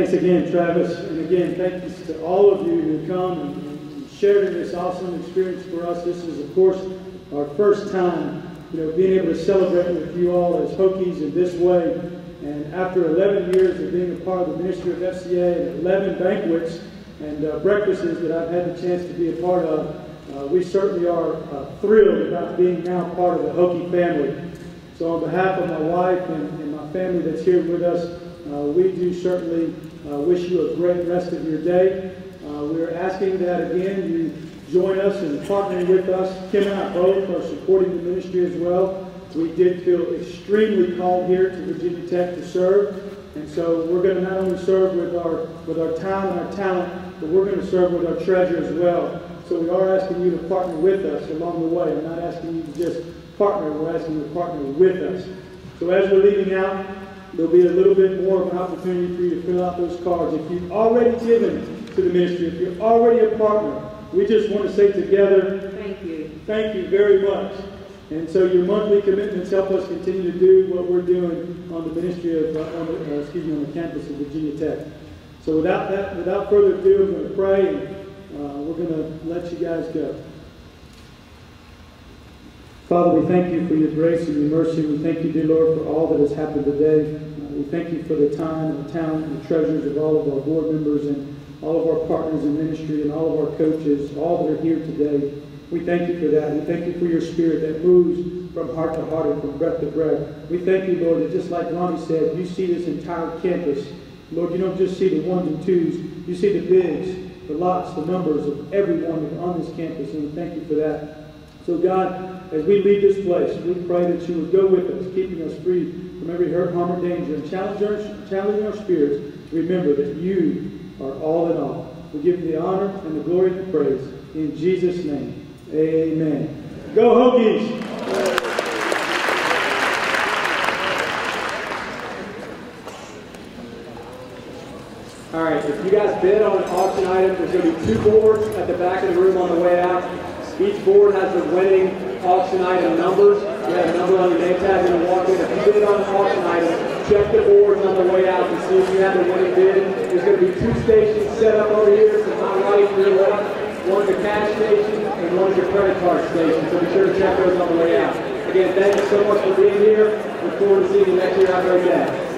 Thanks again, Travis. And again, thanks to all of you who come and and shared in this awesome experience for us. This is, of course, our first time, you know, being able to celebrate with you all as Hokies in this way. And after 11 years of being a part of the ministry of FCA and 11 banquets and uh, breakfasts that I've had the chance to be a part of, uh, we certainly are uh, thrilled about being now part of the Hokie family. So on behalf of my wife and, and my family that's here with us, we do certainly uh, wish you a great rest of your day. Uh, we're asking that again you join us in partnering with us. Kim and I both are supporting the ministry as well. We did feel extremely called here to Virginia Tech to serve, and so we're going to not only serve with our with our time and our talent, but we're going to serve with our treasure as well. So we are asking you to partner with us along the way. I'm not asking you to just partner, we're asking you to partner with us. So as we're leaving out, there'll be a little bit more of an opportunity for you to fill out those cards. If you've already given to the ministry, if you're already a partner, we just want to say together, Thank you. thank you very much. And so your monthly commitments help us continue to do what we're doing on the ministry of, uh, on the, uh, excuse me, on the campus of Virginia Tech. So without that, without further ado, I'm going to pray and uh, we're going to let you guys go. Father, we thank you for your grace and your mercy. We thank you, dear Lord, for all that has happened today. Uh, we thank you for the time and the talent and the treasures of all of our board members and all of our partners in ministry and all of our coaches, all that are here today. We thank you for that. We thank you for your spirit that moves from heart to heart and from breath to breath. We thank you, Lord, that just like Ronny said, you see this entire campus. Lord, you don't just see the ones and twos, you see the bigs, the lots, the numbers of everyone on this campus, and we thank you for that. So, God, as we leave this place, we pray that you would go with us, keeping us free from every hurt, harm, or danger, and challenge our, challenging our spirits remember that you are all in all. We give you the honor and the glory and the praise. In Jesus' name, amen. Go Hokies! All right, if you guys bid on an auction item, there's going to be two boards at the back of the room on the way out. Each board has the winning auction item numbers. You have a number on your name tag when you walk in. If you bid on an auction item, check the boards on the way out to see if you have a winning bid. There's going to be two stations set up over here to my right your left. One's a cash station and one's your credit card station. So be sure to check those on the way out. Again, thank you so much for being here. Look forward to seeing you next year. Have a great day.